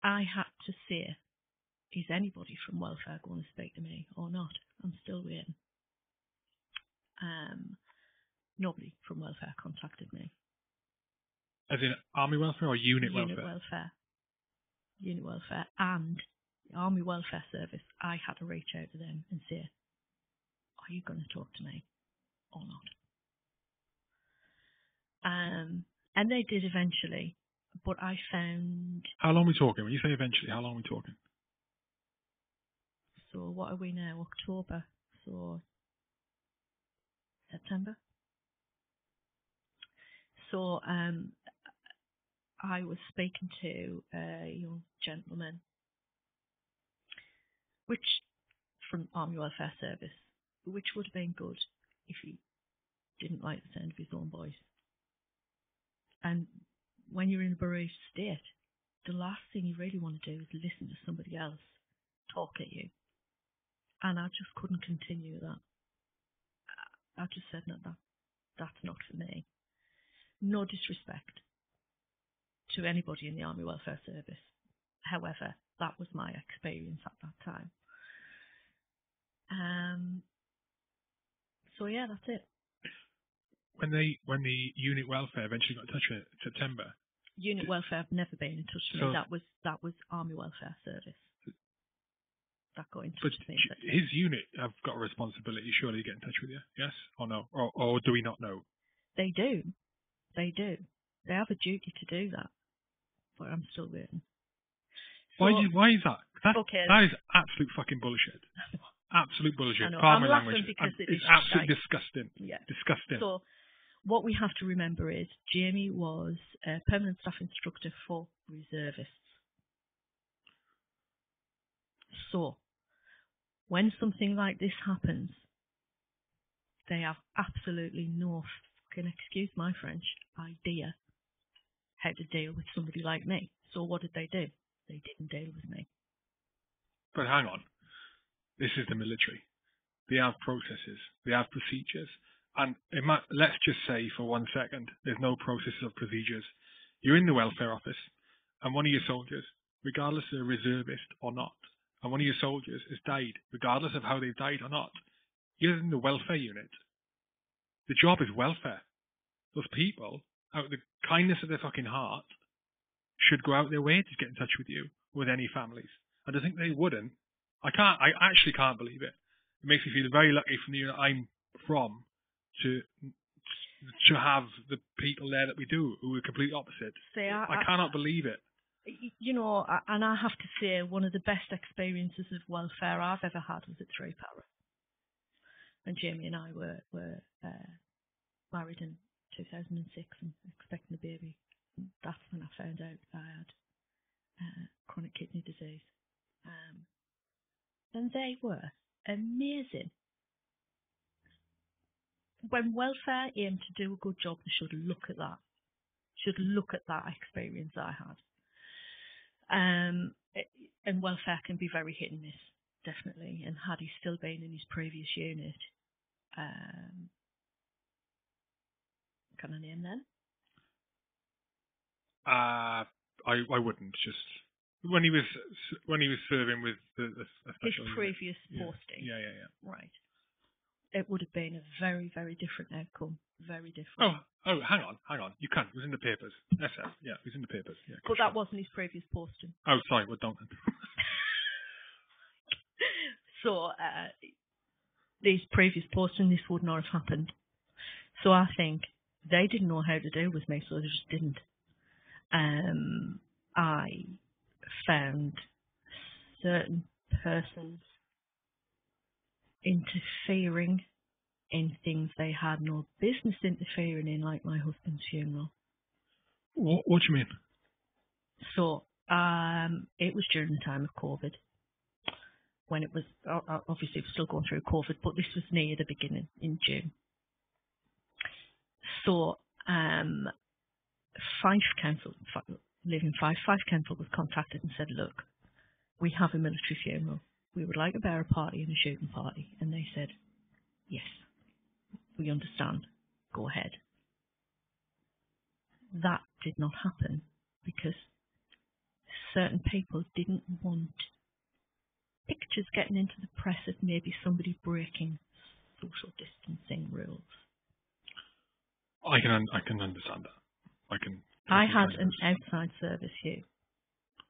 I had to say, is anybody from welfare going to speak to me or not? I'm still waiting. Um, nobody from welfare contacted me. As in army welfare or unit, Unit welfare? Unit welfare. Unit welfare and the Army Welfare Service. I had to reach out to them and say, are you going to talk to me or not? Um, and they did eventually, but I found, How long are we talking? When you say eventually, how long are we talking? so what are we now? October. So September. So um, I was speaking to a young gentleman, which from Army Welfare Service, which would have been good if he didn't like the sound of his own voice. And when you're in a bereaved state, the last thing you really want to do is listen to somebody else talk at you. And I just couldn't continue that. I just said, no, that, that's not for me. No disrespect to anybody in the Army Welfare Service. However, that was my experience at that time. Um, so yeah, that's it. When they when the unit welfare eventually got in touch with it in September, Unit welfare have never been in touch with So- me. That was that was Army Welfare Service. That got in touch but with me. his unit have got a responsibility surely to get in touch with you, yes or no, or, or do we not know? They do. They do. They have a duty to do that. But I'm still waiting. Why So- you, why is that? That, Okay. that is absolute fucking bullshit. *laughs* Absolute bullshit. I know. Pardon I'm my laughing language. because And it it's is absolutely shite. disgusting. Yeah. Disgusting. So what we have to remember is Jamie was a permanent staff instructor for reservists. So when something like this happens, they have absolutely no fucking excuse my French idea how to deal with somebody like me. So what did they do? They didn't deal with me. But hang on. This is the military. They have processes. They have procedures. And might, let's just say for one second, there's no processes or procedures. You're in the welfare office, and one of your soldiers, regardless of a reservist or not, and one of your soldiers has died, regardless of how they've died or not, you're in the welfare unit. The job is welfare. Those people, out of the kindness of their fucking heart, should go out their way to get in touch with you, with any families. And I think they wouldn't. I can't. I actually can't believe it. It makes me feel very lucky from the unit I'm from to to have the people there that we do who are complete opposite. Say, I, I cannot believe it. you know, and I have to say, one of the best experiences of welfare I've ever had was at Three Para. And Jamie and I were were uh, married in 2006 and expecting a baby, and that's when I found out I had uh, chronic kidney disease. Um, and they were amazing. When welfare aim to do a good job, they should look at that. Should look at that experience I had. Um, and welfare can be very hit and miss, definitely. And had he still been in his previous unit, um, can I name them? Uh, I I wouldn't just when he was when he was serving with the, the His unit. previous Yeah. posting, Yeah, yeah, yeah. right? It would have been a very, very different outcome. Very different. Oh, oh, hang on, hang on. You can't. It was in the papers. SF. Yeah, it was in the papers. Yeah. but that wasn't his previous posting. Oh, sorry. Well, don't. *laughs* so uh, these previous posting, this would not have happened. So I think they didn't know how to deal with me, so they just didn't. Um, I found certain persons interfering in things they had no business interfering in, like my husband's funeral. What, what do you mean? So um, it was during the time of COVID, when it was obviously it was still going through COVID, but this was near the beginning in June. So um, Fife Council, Living Fife, Fife Council was contacted and said, look, we have a military funeral. We would like a bearer party and a shooting party. And they said, yes, we understand. Go ahead. That did not happen because certain people didn't want pictures getting into the press of maybe somebody breaking social distancing rules. I can un- I can understand that. I can. I totally had an outside service here.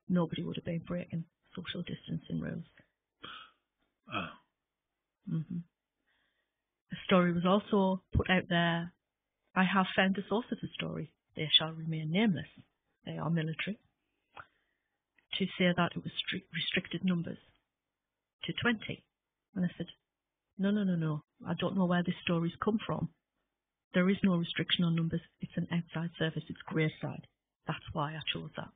Nobody would have been breaking social distancing rules. Ah. A story was also put out there. I have found the source of the story. They shall remain nameless. They are military. To say that it was stri- restricted numbers to 20. And I said, no, no, no, no. I don't know where this story's come from. There is no restriction on numbers. It's an outside service. It's graveside. That's why I chose that.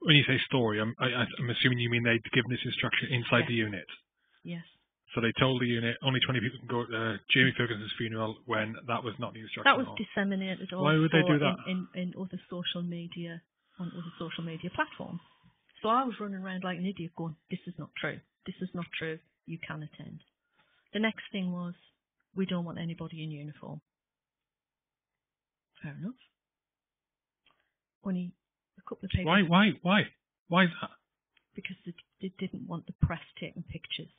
When you say story, I'm I, I- I'm assuming you mean they'd given this instruction inside the unit. Yes. So they told the unit only 20 people can go to uh, Jamie Ferguson's funeral when that was not the instruction. That was disseminated Why would they do that? In, in, in other social media, on other social media platforms. So I was running around like an idiot going, this is not true. This is not true. You can attend. The next thing was, we don't want anybody in uniform. Fair enough. Only a couple of people. Why? Why? Why? Why is that? Because they, they didn't want the press taking pictures.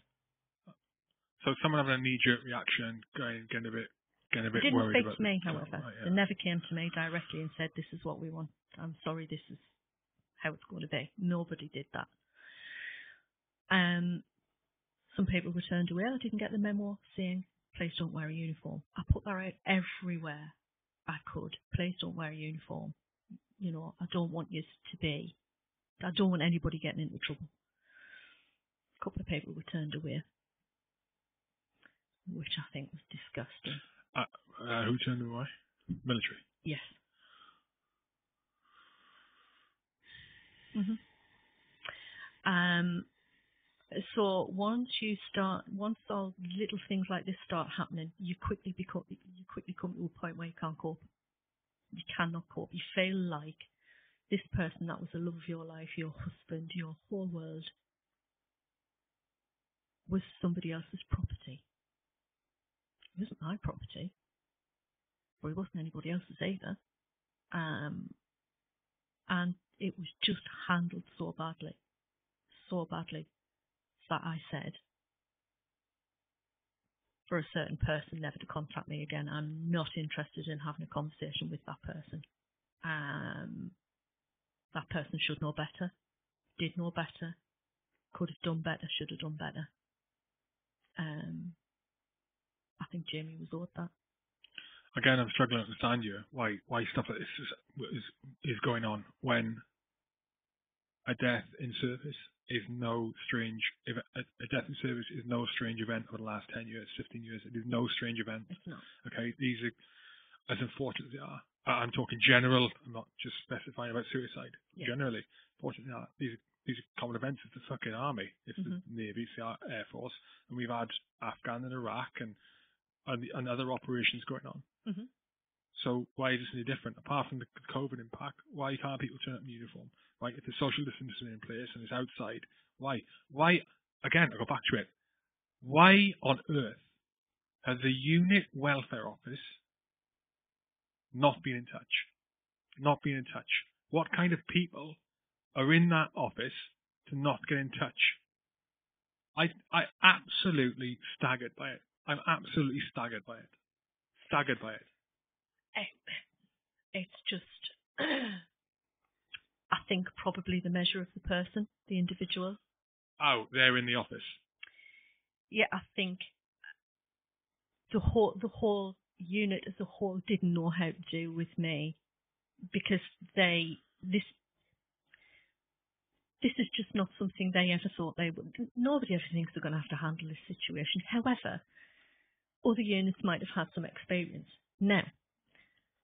So someone having a knee-jerk reaction, going, getting a bit, getting a They bit didn't worried speak to me, however. Right, yeah. They never came to me directly and said, this is what we want. I'm sorry, this is how it's going to be. Nobody did that. Um, some people were turned away. I didn't get the memo saying, please don't wear a uniform. I put that out everywhere I could. Please don't wear a uniform. You know, I don't want you to be, I don't want anybody getting into trouble. A couple of people were turned away, which I think was disgusting. Uh, who turned them away? Military. Yes. hmm Um, so once you start, once all little things like this start happening, you quickly become, you quickly come to a point where you can't cope. You cannot cope. You feel like this person that was the love of your life, your husband, your whole world, was somebody else's property. It wasn't my property, or it wasn't anybody else's either. Um, and it was just handled so badly, so badly that I said for a certain person never to contact me again. I'm not interested in having a conversation with that person. Um, that person should know better, did know better, could have done better, should have done better. Um, think Jamie was. Again, I'm struggling to understand you. Why? Why stuff like this is is, is going on when a death in service is no strange a a death in service is no strange event over the last 10 years, 15 years. It is no strange event. Okay, these are as unfortunate as they are. I'm talking general. I'm not just specifying about suicide. Yeah. Generally, fortunately, are. these are, these are common events. It's the fucking army. It's Mhm. the navy. It's the air force, and we've had Afghan and Iraq and and, the, and other operations going on. Mhm. So why is this any different? Apart from the COVID impact, why can't people turn up in uniform? Right, if the social distancing in place and it's outside, why? Why? Again, I go back to it. Why on earth has the unit welfare office not been in touch? Not been in touch. What kind of people are in that office to not get in touch? I I absolutely staggered by it. I'm absolutely staggered by it. Staggered by it. It- It's just, *clears throat* I think probably the measure of the person, the individual. Oh, they're in the office. Yeah, I think the whole the whole unit as a whole didn't know how to do with me because they this this is just not something they ever thought they would. Nobody ever thinks they're going to have to handle this situation. However, other units might have had some experience. Now,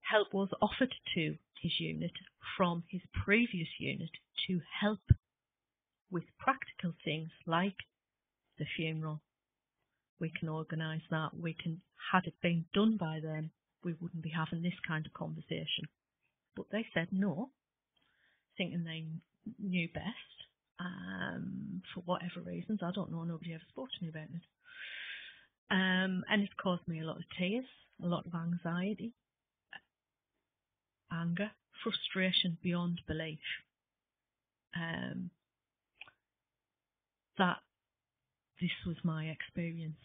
help was offered to his unit from his previous unit to help with practical things like the funeral. We can organise that. We can, had it been done by them, we wouldn't be having this kind of conversation. But they said no, thinking they knew best, um, for whatever reasons. I don't know. Nobody ever spoke to me about it. Um, and it's caused me a lot of tears, a lot of anxiety, anger, frustration beyond belief. Um, that this was my experience.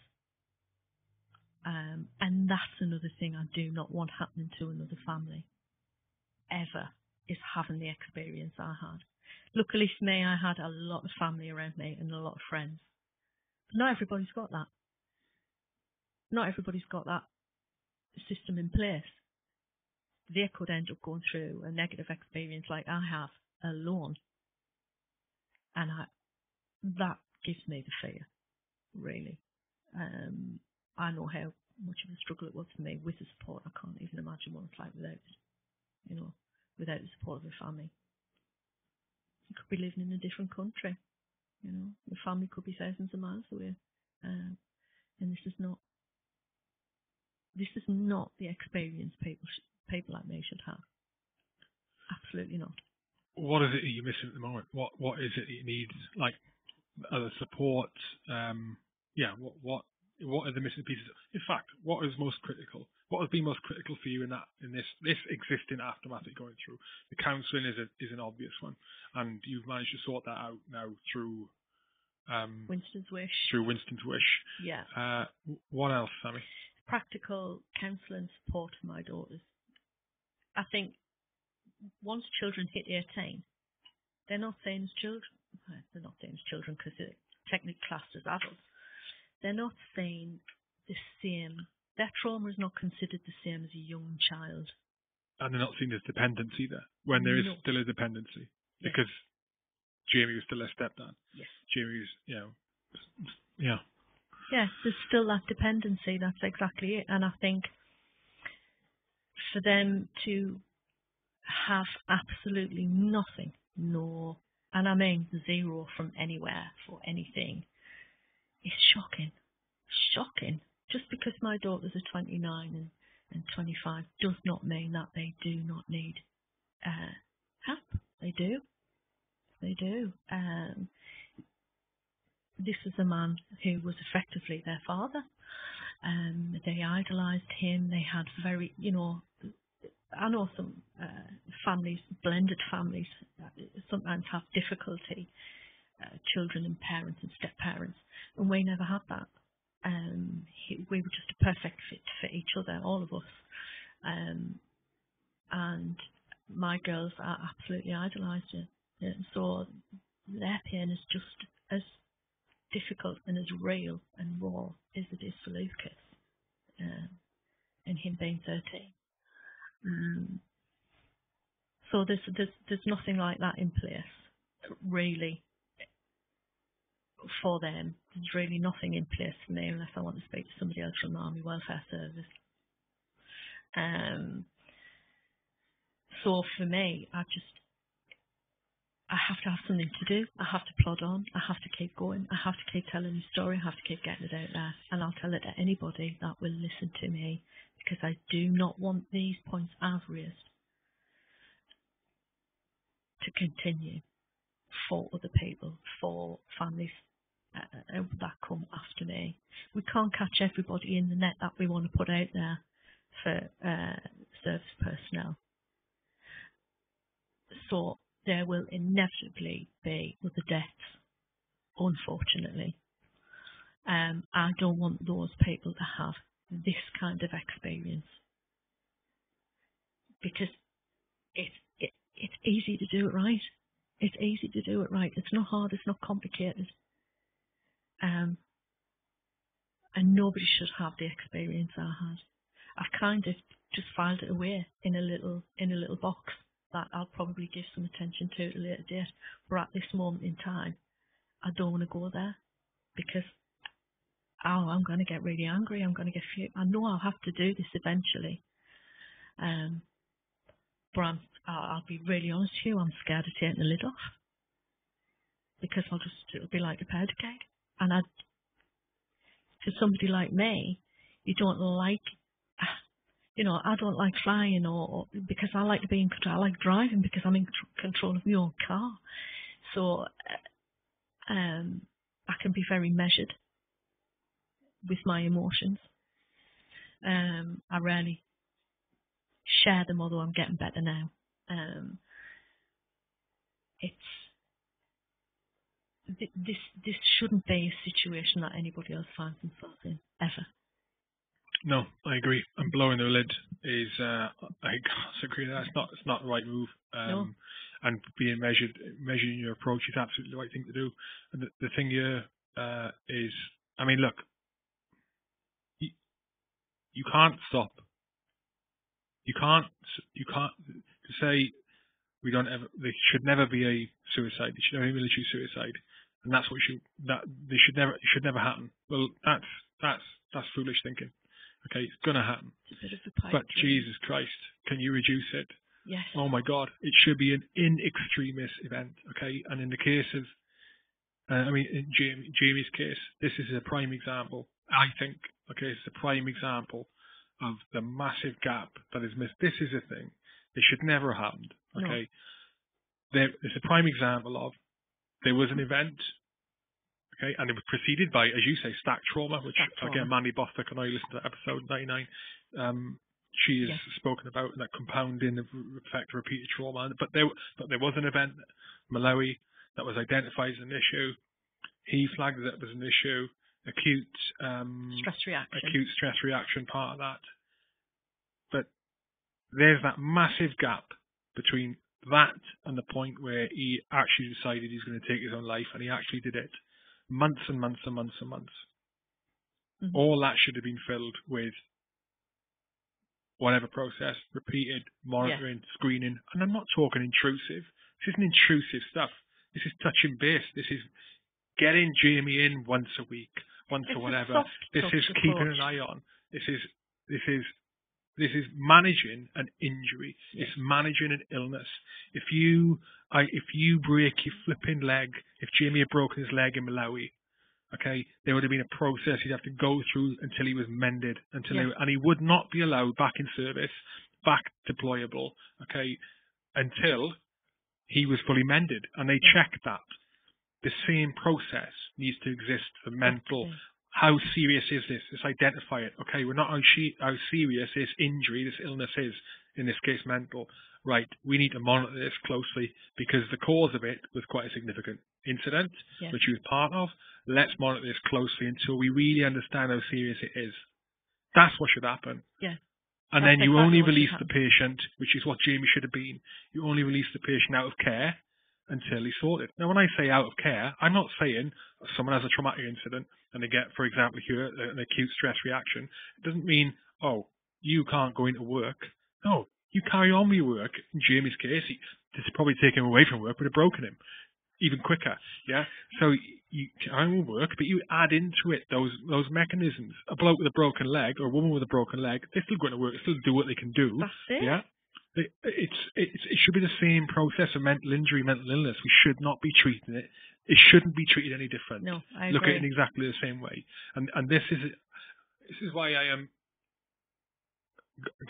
Um, and that's another thing I do not want happening to another family ever is having the experience I had. Luckily for me, I had a lot of family around me and a lot of friends. But not everybody's got that. Not everybody's got that system in place. They could end up going through a negative experience like I have alone. And I, that gives me the fear, really. Um, I know how much of a struggle it was for me with the support. I can't even imagine what it's like without it. You know, without the support of a family. You could be living in a different country. You know, your family could be thousands of miles away. Um, and this is not, this is not the experience people sh- people like me should have. Absolutely not. what is it that you're missing at the moment? What what is it that you need? Like other support? Um, yeah. What what what are the missing pieces? In fact, what is most critical? What has been most critical for you in that in this this existing aftermath that you're going through? The counselling is a is an obvious one, and you've managed to sort that out now through um, Winston's Wish. through Winston's Wish. Yeah. Uh, what else, Sammi? Practical counselling support for my daughters. I think once children hit 18, they're not seen as children. They're not seen as children because they're technically classed as adults. They're not seen the same. Their trauma is not considered the same as a young child. And they're not seen as dependents either, when there is No. still a dependency, Yes. because Jamie was still a stepdad. Yes. Jamie was, you know, yeah. Yeah, there's still that dependency. That's exactly it. And I think for them to have absolutely nothing, nor, and I mean zero from anywhere for anything, is shocking. Shocking. Just because my daughters are 29 and, and 25 does not mean that they do not need uh, help. They do. They do. Um, this is a man who was effectively their father. Um, they idolised him. They had very, you know, I know some uh, families, blended families, uh, sometimes have difficulty, uh, children and parents and step parents, and we never had that. Um, he, we were just a perfect fit for each other, all of us. Um, and my girls are absolutely idolised him. So their pain is just as difficult and as real and raw as it is for Lucas um, and him being 13. Um, so there's, there's, there's nothing like that in place, really, for them. There's really nothing in place for me unless I want to speak to somebody else from the Army Welfare Service. Um, so for me, I just I have to have something to do. I have to plod on. I have to keep going. I have to keep telling the story. I have to keep getting it out there. And I'll tell it to anybody that will listen to me because I do not want these points I've raised to continue for other people, for families uh, uh, that come after me. We can't catch everybody in the net that we want to put out there for uh, service personnel. So there will inevitably be other deaths, unfortunately. Um, I don't want those people to have this kind of experience because it, it it's easy to do it right. It's easy to do it right. It's not hard. It's not complicated. Um, and nobody should have the experience I had. I've kind of just filed it away in a little in a little box that I'll probably give some attention to at a later date. But at this moment in time, I don't want to go there because oh, I'm going to get really angry. I'm going to get few. I know I'll have to do this eventually. Um, but I'm, I'll, be really honest with you. I'm scared of taking the lid off because I'll just it'll be like a powder keg. And I, to somebody like me, you don't like you know, I don't like flying or, or because I like to be in control. I like driving because I'm in tr- control of my own car. So, uh, um, I can be very measured with my emotions. Um, I rarely share them, although I'm getting better now. Um, it's th- this this shouldn't be a situation that anybody else finds themselves in ever. No, I agree. And blowing the lid is, uh, I *laughs* agree. That's not, it's not the right move. Um, No. And being measured, measuring your approach is absolutely the right thing to do. And the, the thing here uh, is, I mean, look, you, you can't stop. You can't, you can't to say we don't ever. There should never be a suicide. There should never be a military suicide, and that's what should that they should never should never happen. Well, that's that's that's foolish thinking. Okay, it's gonna happen. It's a bit of a pipe But. Jesus Christ, can you reduce it? Yes. Oh my God, it should be an in extremis event, okay? And in the case of, uh, I mean, in Jamie, Jamie's case, this is a prime example, I think, okay, it's a prime example of the massive gap that is missed. This is a thing. It should never have happened, No. okay? there is a prime example of there was an event, okay, and it was preceded by, as you say, stack trauma, which Stack trauma. again, Mandy Bostock and I listened to episode 99. Um, she has Yes. spoken about that compounding effect of repeated trauma, but there, but there was an event, Malawi, that was identified as an issue. He flagged that as an issue. Acute um, Stress reaction. acute stress reaction part of that. But there's that massive gap between that and the point where he actually decided he's going to take his own life and he actually did it. Months and months and months and months. Mhm. All that should have been filled with whatever process, repeated monitoring, screening. And I'm not talking intrusive. This isn't intrusive stuff. This is touching base. This is getting Jamie in once a week, once It's or whatever. soft This touch is keeping an eye on. This is this is this is managing an injury. Yes. It's managing an illness. If you I, if you break your flipping leg, if Jamie had broken his leg in Malawi, okay, there would have been a process he'd have to go through until he was mended, until Yes. he, and he would not be allowed back in service, back deployable, okay, until he was fully mended, and they Yeah. checked that. The same process needs to exist for mental Exactly. how serious is this? Let's identify it. Okay, we're not how, she, how serious this injury, this illness is, in this case mental. Right, we need to monitor this closely because the cause of it was quite a significant incident, Yeah. which he was part of. Let's monitor this closely until we really understand how serious it is. That's what should happen. Yeah. And That's then you exactly only release the patient, which is what Jamie should have been. You only release the patient out of care until he's sorted. Now, when I say out of care, I'm not saying someone has a traumatic incident and they get, for example, here an acute stress reaction. It doesn't mean, oh, you can't go into work. No, you carry on with your work. In Jamie's case, he, this has probably taken him away from work, would have broken him even quicker. Yeah. So you carry on with work, but you add into it those those mechanisms. A bloke with a broken leg or a woman with a broken leg, they're still going to work, still do what they can do. That's it. Yeah. They- It's, it's it should be the same process of mental injury, mental illness. We should not be treating it. It shouldn't be treated any different. No, I Look at it in exactly the same way. And and this is this is why I am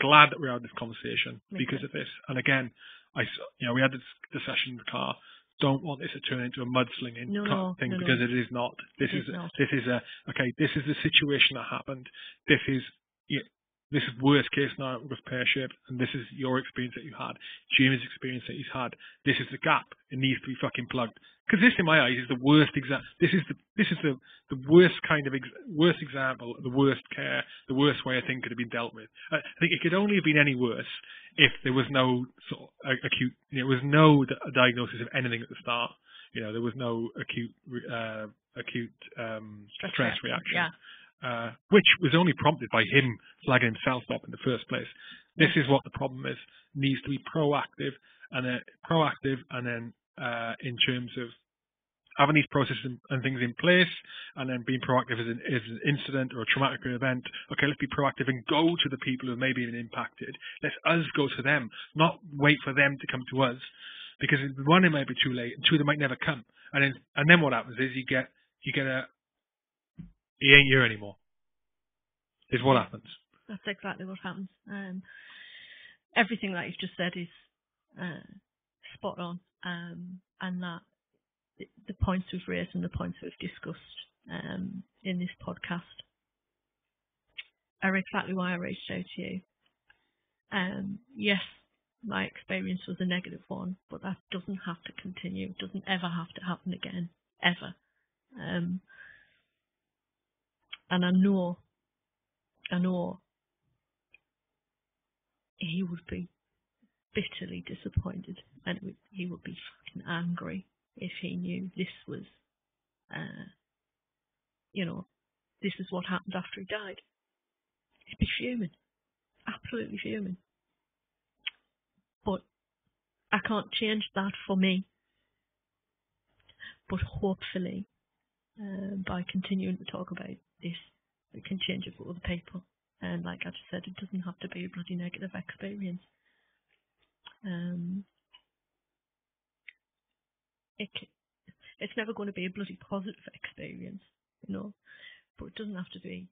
glad that we had this conversation because of this. And again, I, you know we had this discussion in the car. Don't want this to turn into a mudslinging No, no, thing no, because it is not. This It is is not. this is a okay. This is the situation that happened. This is yeah, this is worst case scenario with pear shaped, and this is your experience that you had. Jamie's experience that he's had. This is the gap. It needs to be fucking plugged. Because this, in my eyes, is the worst example. This is the this is the the worst kind of ex- worst example, the worst care, the worst way I think could have been dealt with. I think it could only have been any worse if there was no sort of acute, you know, there was no d- diagnosis of anything at the start. You know, there was no acute re- uh, acute um, Stress stress, reaction, reaction, uh, which was only prompted by him flagging himself up in the first place. This is what the problem is. Needs to be proactive and then proactive, and then uh, in terms of having these processes and, things in place, and then being proactive as an, as an incident or a traumatic event. Okay, let's be proactive and go to the people who may be been impacted. Let us us go to them, not wait for them to come to us, because one, it might be too late, and two, they might never come. And then, and then what happens is you get you get a he ain't here anymore. Is what happens. That's exactly what happens. Um, everything that you've just said is uh, spot on, um, and that the- points we've raised and the points we've discussed um, in this podcast are exactly why I reached out to you. Um, yes, my experience was a negative one, but that doesn't have to continue. It doesn't ever have to happen again, ever. Um, and I know, I know he would be bitterly disappointed and he would be fucking angry if he knew this was, uh, you know, this is what happened after he died. He'd be fuming. Absolutely fuming. But I can't change that for me. But hopefully, uh, by continuing to talk about this, we can change it for other people. And like I just said, it doesn't have to be a bloody negative experience. Um, it, it's never going to be a bloody positive experience, you know, but it doesn't have to be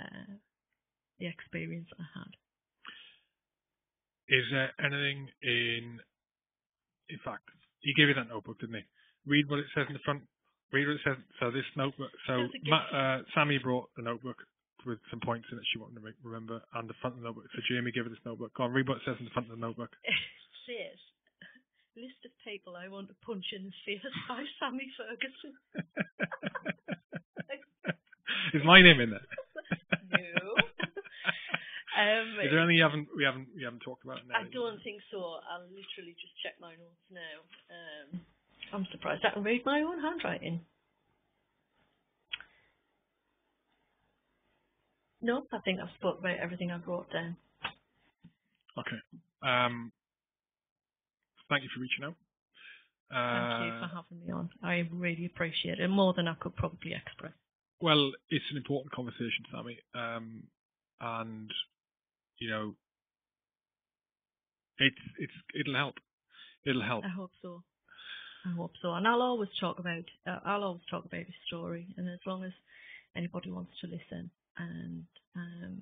uh, the experience I had. Is there anything in, in fact, he gave you that notebook, didn't he? Read what it says in the front. Read what it says. So this notebook. So uh, Sammi brought the notebook with some points in it she wanted to make, remember, and the front of the notebook. So Jamie gave her this notebook. Go on, read what it says in the front of the notebook. *laughs* It says, list of people I want to punch in the face *laughs* by Sammi Ferguson. *laughs* Is my name in there? *laughs* No. um, Is there anything you haven't we haven't we haven't talked about? there? I don't think so. I'll literally just check my notes now. Um, I'm surprised I can read my own handwriting. No, I think I've spoke about everything I've wrote down. Okay. Um, thank you for reaching out. Thank you Uh, for having me on. I really appreciate it more than I could probably express. Well, it's an important conversation, Sammi, um, and you know, it's it's it'll help. It'll help. I hope so. I hope so. And I'll always talk about uh, I'll always talk about his story, and as long as anybody wants to listen, and um,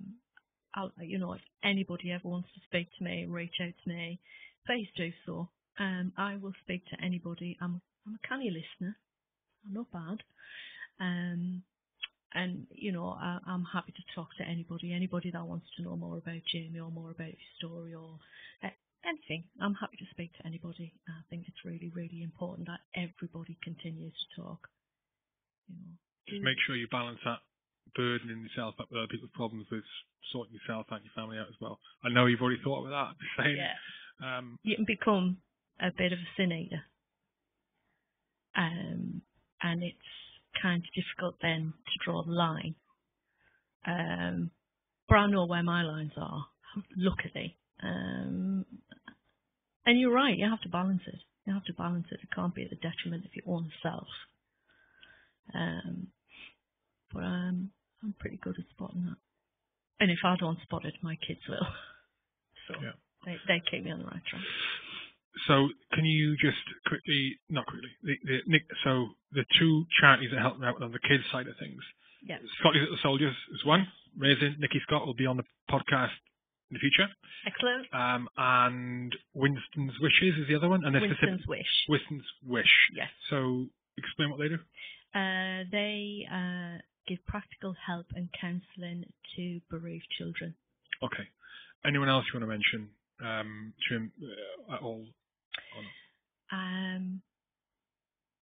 I'll you know if anybody ever wants to speak to me, reach out to me, please do so. Um, I will speak to anybody. I'm I'm a canny listener. I'm not bad. Um, and you know I, I'm happy to talk to anybody, anybody that wants to know more about Jamie or more about his story or uh, anything. I'm happy to speak to anybody. I think it's really, really important that everybody continues to talk. You know, Just make sure you balance that burdening yourself up with other people's problems with sorting yourself and your family out as well. I know you've already thought about that. *laughs* Saying. yeah, Um, you can become a bit of a sin eater, um, and it's kind of difficult then to draw the line. Um, but I know where my lines are, luckily. Um, and you're right, you have to balance it. You have to balance it. It can't be at the detriment of your own self. Um, but um, I'm pretty good at spotting that. And if I don't spot it, my kids will. *laughs* So Yeah. they, they keep me on the right track. So can you just quickly, not quickly, the, the, Nick, so the two charities that help out on the kids side of things, Yeah. Scotty's Little Soldiers is one. Raising Nikki Scott will be on the podcast in the future. Excellent. Um, and Winston's Wishes is the other one. And Winston's specific- Wish. Winston's Wish. Yes. So explain what they do. Uh, they uh, give practical help and counselling to bereaved children. Okay. Anyone else you want to mention um, to uh, at all? Um,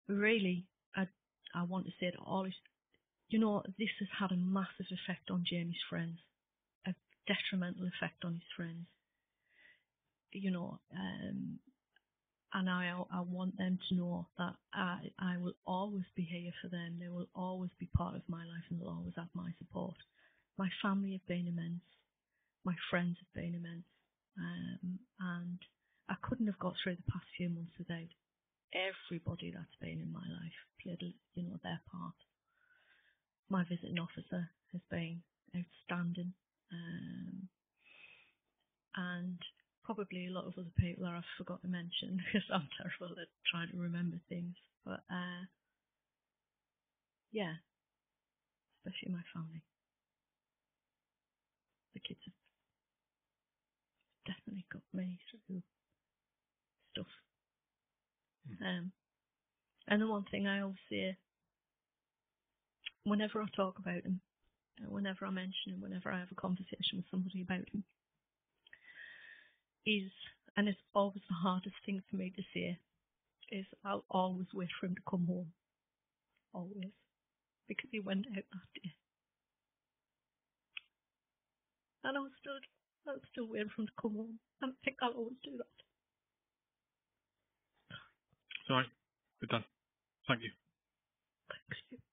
really, I I want to say that all is, you know, this has had a massive effect on Jamie's friends, a detrimental effect on his friends. You know, um, and I I want them to know that I I will always be here for them. They will always be part of my life, and they'll always have my support. My family have been immense. My friends have been immense, um, and I couldn't have got through the past few months without everybody that's been in my life played, you know, their part. My visiting officer has been outstanding, um, and probably a lot of other people that I've forgot to mention *laughs* because I'm terrible at trying to remember things. But uh, yeah, especially my family. The kids have definitely got me through stuff. Um, and the one thing I always say, whenever I talk about him, whenever I mention him, whenever I have a conversation with somebody about him, is, and it's always the hardest thing for me to say, is I'll always wait for him to come home. Always. Because he went out that day. And I'll still, I'll still wait for him to come home. I think I'll always do that. Sorry. We're done. Thank you. Thanks.